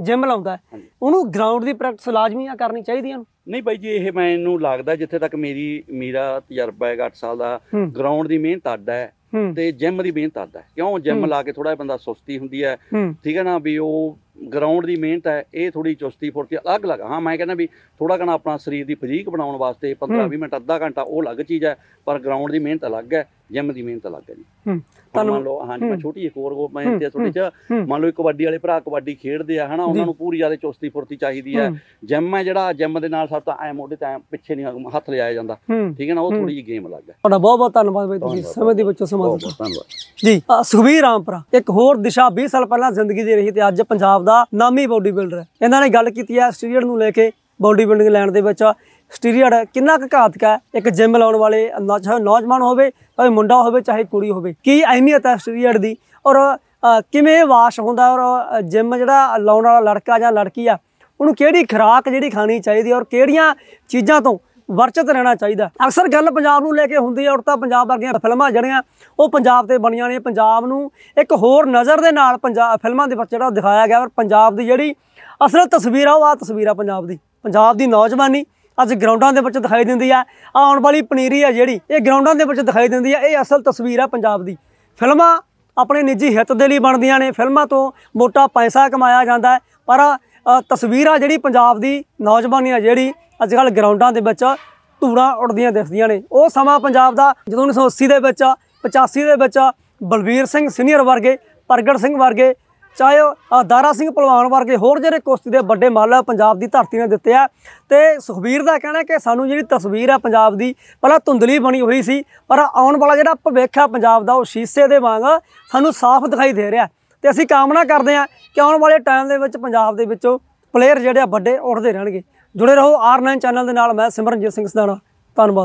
ਜਿਮ ਲਾਉਂਦਾ। ਉਹਨੂੰ ਗਰਾਊਂਡ ਦੀ ਪ੍ਰੈਕਟਿਸ ਲਾਜ਼ਮੀ ਆ ਕਰਨੀ ਚਾਹੀਦੀ ਹੈ ਉਹਨੂੰ? ਨਹੀਂ ਬਾਈ ਜੀ ਇਹ ਮੈਨੂੰ ਲੱਗਦਾ ਜਿੱਥੇ ਤੱਕ ਮੇਰੀ ਮੇਰਾ ਤਜਰਬਾ ਹੈਗਾ 8 ਸਾਲ ਦਾ ਗਰਾਊਂਡ ਦੀ ਮਿਹਨਤ ਅੱਡ ਹੈ ਤੇ ਜਿਮ ਦੀ ਮਿਹਨਤ ਅੱਡ ਹੈ। ਕਿਉਂ? ਜਿਮ ਲਾ ਕੇ ਥੋੜਾ ਬੰਦਾ ਸੁਸਤੀ ਹੁੰਦੀ ਹੂੰ। ਠੀਕ ਹੈ ਨਾ? ਵੀ ਉਹ ਗਰਾਊਂਡ ਦੀ ਮਿਹਨਤ ਹੈ ਇਹ ਥੋੜੀ ਚੁਸਤੀ ਫੁਰਤੀ ਅਲੱਗ ਅਲੱਗ ਹਾਂ ਮੈਂ ਕਹਿੰਦਾ ਵੀ ਥੋੜਾ ਕਣਾ ਆਪਣਾ ਸਰੀਰ ਦੀ ਫਰੀਕ ਬਣਾਉਣ ਵਾਸਤੇ 15 20 ਮਿੰਟ ਅੱਧਾ ਘੰਟਾ ਉਹ ਅਲੱਗ ਚੀਜ਼ ਹੈ ਪਰ ਗਰਾਊਂਡ ਦੀ ਮਿਹਨਤ ਅਲੱਗ ਹੈ ਜਿਮ ਦੀ ਮਿਹਨਤ ਅਲੱਗ ਹੈ ਜੀ। ਹੂੰ ਹੁਣ ਮੰਨ ਲਓ ਹਾਂਜੀ ਮੈਂ ਛੋਟੀ ਇੱਕ ਹੋਰ ਉਹ ਮੈਂ ਤੇ ਤੁਹਾਡੇ ਚ। ਮੰਨ ਲਓ ਕਬੱਡੀ ਵਾਲੇ ਭਰਾ ਕਬੱਡੀ ਖੇਡਦੇ ਆ ਹਨਾ ਉਹਨਾਂ ਨੂੰ ਪੂਰੀ ਜ਼ਿਆਦਾ ਚੁਸਤੀ ਫੁਰਤੀ ਚਾਹੀਦੀ ਹੈ। ਜਿਮ ਹੈ ਜਿਹੜਾ ਜਿਮ ਦੇ ਨਾਲ ਸਭ ਤੋਂ ਐ ਮੋਢੇ ਤੇ ਪਿੱਛੇ ਨਹੀਂ ਹੱਥ ਲਿਆਇਆ ਜਾਂਦਾ। ਠੀਕ ਹੈ ਨਾ ਉਹ ਥੋੜੀ ਜਿਹੀ ਗੇਮ ਅਲੱਗ ਹੈ। ਤੁਹਾਡਾ ਬਹੁਤ ਬਹੁਤ ਧੰਨਵਾਦ ਬਈ ਤੁਸੀਂ। ਸਮੇਂ ਦੇ ਵਿੱਚੋਂ ਸਮਾਂ ਦਿੱਤਾ ਧੰਨਵਾਦ। ਜੀ ਸੁਖਬੀਰ ਰਾਮਪੁਰਾ ਇੱਕ ਹੋਰ ਦਿਸ਼ਾ 20 ਸਾਲ ਪਹਿਲਾਂ ਜ਼ਿੰਦਗੀ ਦੀ ਰਹੀ ਤੇ ਅੱਜ ਪੰਜਾਬ ਦਾ ਨਾਮੀ ਬਾਡੀ ਬਿਲਡਰ ਹੈ। ਇਹਨਾਂ ਨੇ ਗੱਲ ਕੀਤੀ ਹੈ ਸਟੀਰੀਅਡ ਨੂੰ ਲੈ ਕੇ ਬਾਡੀ ਬਿਲਡਿੰਗ ਲੈਣ ਦੇ ਵਿੱਚ। ਸਟੀਰੀਅਡ ਕਿੰਨਾ ਕੁ ਘਾਤਕ ਹੈ? ਇੱਕ ਜਿਮ ਲਾਉਣ ਵਾਲੇ ਨਾ- ਚਾਹੇ ਨੌਜਵਾਨ ਹੋਵੇ, ਚਾਹੇ ਮੁੰਡਾ ਹੋਵੇ, ਚਾਹੇ ਕੁੜੀ ਹੋਵੇ। ਕੀ ਅਹਿਮੀਅਤ ਹੈ ਸਟੀਰੀਅਡ ਦੀ? ਔਰ ਕਿਵੇਂ ਵਾਸ਼ ਹੁੰਦਾ ਔਰ ਜਿਮ ਜਿਹੜਾ ਲਾਉਣ ਵਾਲਾ ਲੜਕਾ ਜਾਂ ਲੜਕੀ ਆ, ਉਹਨੂੰ ਕਿਹੜੀ ਖੁਰਾਕ ਜਿਹੜੀ ਖਾਣੀ ਚਾਹੀਦੀ ਔਰ ਕਿਹੜੀਆਂ ਚੀਜ਼ਾਂ ਤੋਂ ਵਰਚਿਤ ਰਹਿਣਾ ਚਾਹੀਦਾ। ਅਕਸਰ ਗੱਲ ਪੰਜਾਬ ਨੂੰ ਲੈ ਕੇ ਹੁੰਦੀ ਹੈ ਔਰ ਤਾਂ ਪੰਜਾਬ ਵਰਗੀਆਂ ਫਿਲਮਾਂ ਜਿਹੜੀਆਂ ਉਹ ਪੰਜਾਬ ਤੇ ਬਣੀਆਂ ਨੇ। ਪੰਜਾਬ ਨੂੰ ਇੱਕ ਹੋਰ ਨਜ਼ਰ ਦੇ ਨਾਲ ਪੰਜਾਬ ਫਿਲਮਾਂ ਦੇ ਵਿੱਚ ਜਿਹੜਾ ਦਿਖਾਇਆ ਗਿਆ ਔਰ ਪੰਜਾਬ ਦੀ ਜਿਹੜੀ ਅਸਲ ਤਸਵੀਰ ਆ ਉਹ ਆ ਤਸਵੀਰ ਆ ਪੰਜਾਬ ਦੀ। ਪੰਜਾਬ ਦੀ ਨੌਜਵਾਨੀ ਅੱਜ ਗਰਾਊਂਡਾਂ ਦੇ ਵਿੱਚ ਦਿਖਾਈ ਦਿੰਦੀ ਆ। ਆਉਣ ਵਾਲੀ ਪਨੀਰੀ ਆ ਜਿਹੜੀ ਇਹ ਗਰਾਊਂਡਾਂ ਦੇ ਵਿੱਚ ਦਿਖਾਈ ਦਿੰਦੀ ਆ। ਇਹ ਅਸਲ ਤਸਵੀਰ ਆ ਪੰਜਾਬ ਦੀ। ਫਿਲਮਾਂ ਆਪਣੇ ਨਿੱਜੀ ਹਿੱਤ ਦੇ ਲਈ ਬਣਦੀਆਂ ਨੇ। ਫਿਲਮਾਂ ਤੋਂ ਮੋਟਾ ਪੈਸਾ ਕਮਾਇਆ ਜਾਂਦਾ ਪਰ ਅ, ਤਸਵੀਰ ਆ ਜਿਹੜੀ ਪੰਜਾਬ ਦੀ ਨੌਜਵਾਨੀ ਆ ਜਿਹੜੀ ਅੱਜ ਕੱਲ ਗਰਾਊਂਡਾਂ ਦੇ ਵਿੱਚ ਧੂੜਾਂ ਉੱਡਦੀਆਂ ਦਿਖਦੀਆਂ ਨੇ। ਉਹ ਸਮਾਂ ਪੰਜਾਬ ਦਾ ਜਦੋਂ 1980 ਦੇ ਵਿੱਚ 85 ਦੇ ਵਿੱਚ ਬਲਬੀਰ ਸਿੰਘ ਸੀਨੀਅਰ ਵਰਗੇ ਪ੍ਰਗਟ ਸਿੰਘ ਵਰਗੇ ਚਾਹੇ ਉਹ, ਦਾਰਾ ਸਿੰਘ ਪਹਿਲਵਾਨ ਵਰਗੇ ਹੋਰ ਜਿਹੜੇ ਕੁਸ਼ਤੀ ਦੇ ਵੱਡੇ ਮੱਲ ਪੰਜਾਬ ਦੀ ਧਰਤੀ ਨੇ ਦਿੱਤੇ ਆ। ਤੇ ਸੁਖਬੀਰ ਦਾ ਕਹਿਣਾ ਕਿ ਸਾਨੂੰ ਜਿਹੜੀ ਤਸਵੀਰ ਆ ਪੰਜਾਬ ਦੀ ਪਹਿਲਾਂ ਧੁੰਦਲੀ ਬਣੀ ਹੋਈ ਸੀ ਪਰ ਆਉਣ ਵਾਲਾ ਜਿਹੜਾ ਭਵਿੱਖ ਆ ਪੰਜਾਬ ਦਾ ਉਹ ਸ਼ੀਸ਼ੇ ਦੇ ਵਾਂਗ ਸਾਨੂੰ ਸਾਫ਼ ਦਿਖਾਈ ਦੇ ਰਿਹਾ। ਤੇ ਅਸੀਂ ਕਾਮਨਾ ਕਰਦੇ ਹਾਂ ਕਿ ਆਉਣ ਵਾਲੇ ਟਾਈਮ ਦੇ ਵਿੱਚ ਪੰਜਾਬ ਦੇ ਵਿੱਚੋਂ ਪਲੇਅਰ ਜਿਹੜੇ ਆ ਵੱਡੇ ਉੱਠਦੇ ਰਹਿਣਗੇ। ਜੁੜੇ ਰਹੋ ਆਰ9 ਚੈਨਲ ਦੇ ਨਾਲ ਮੈਂ ਸਿਮਰਨਜੀਤ ਸਿੰਘ ਸਦਾਣਾ। ਧੰਨਵਾਦ।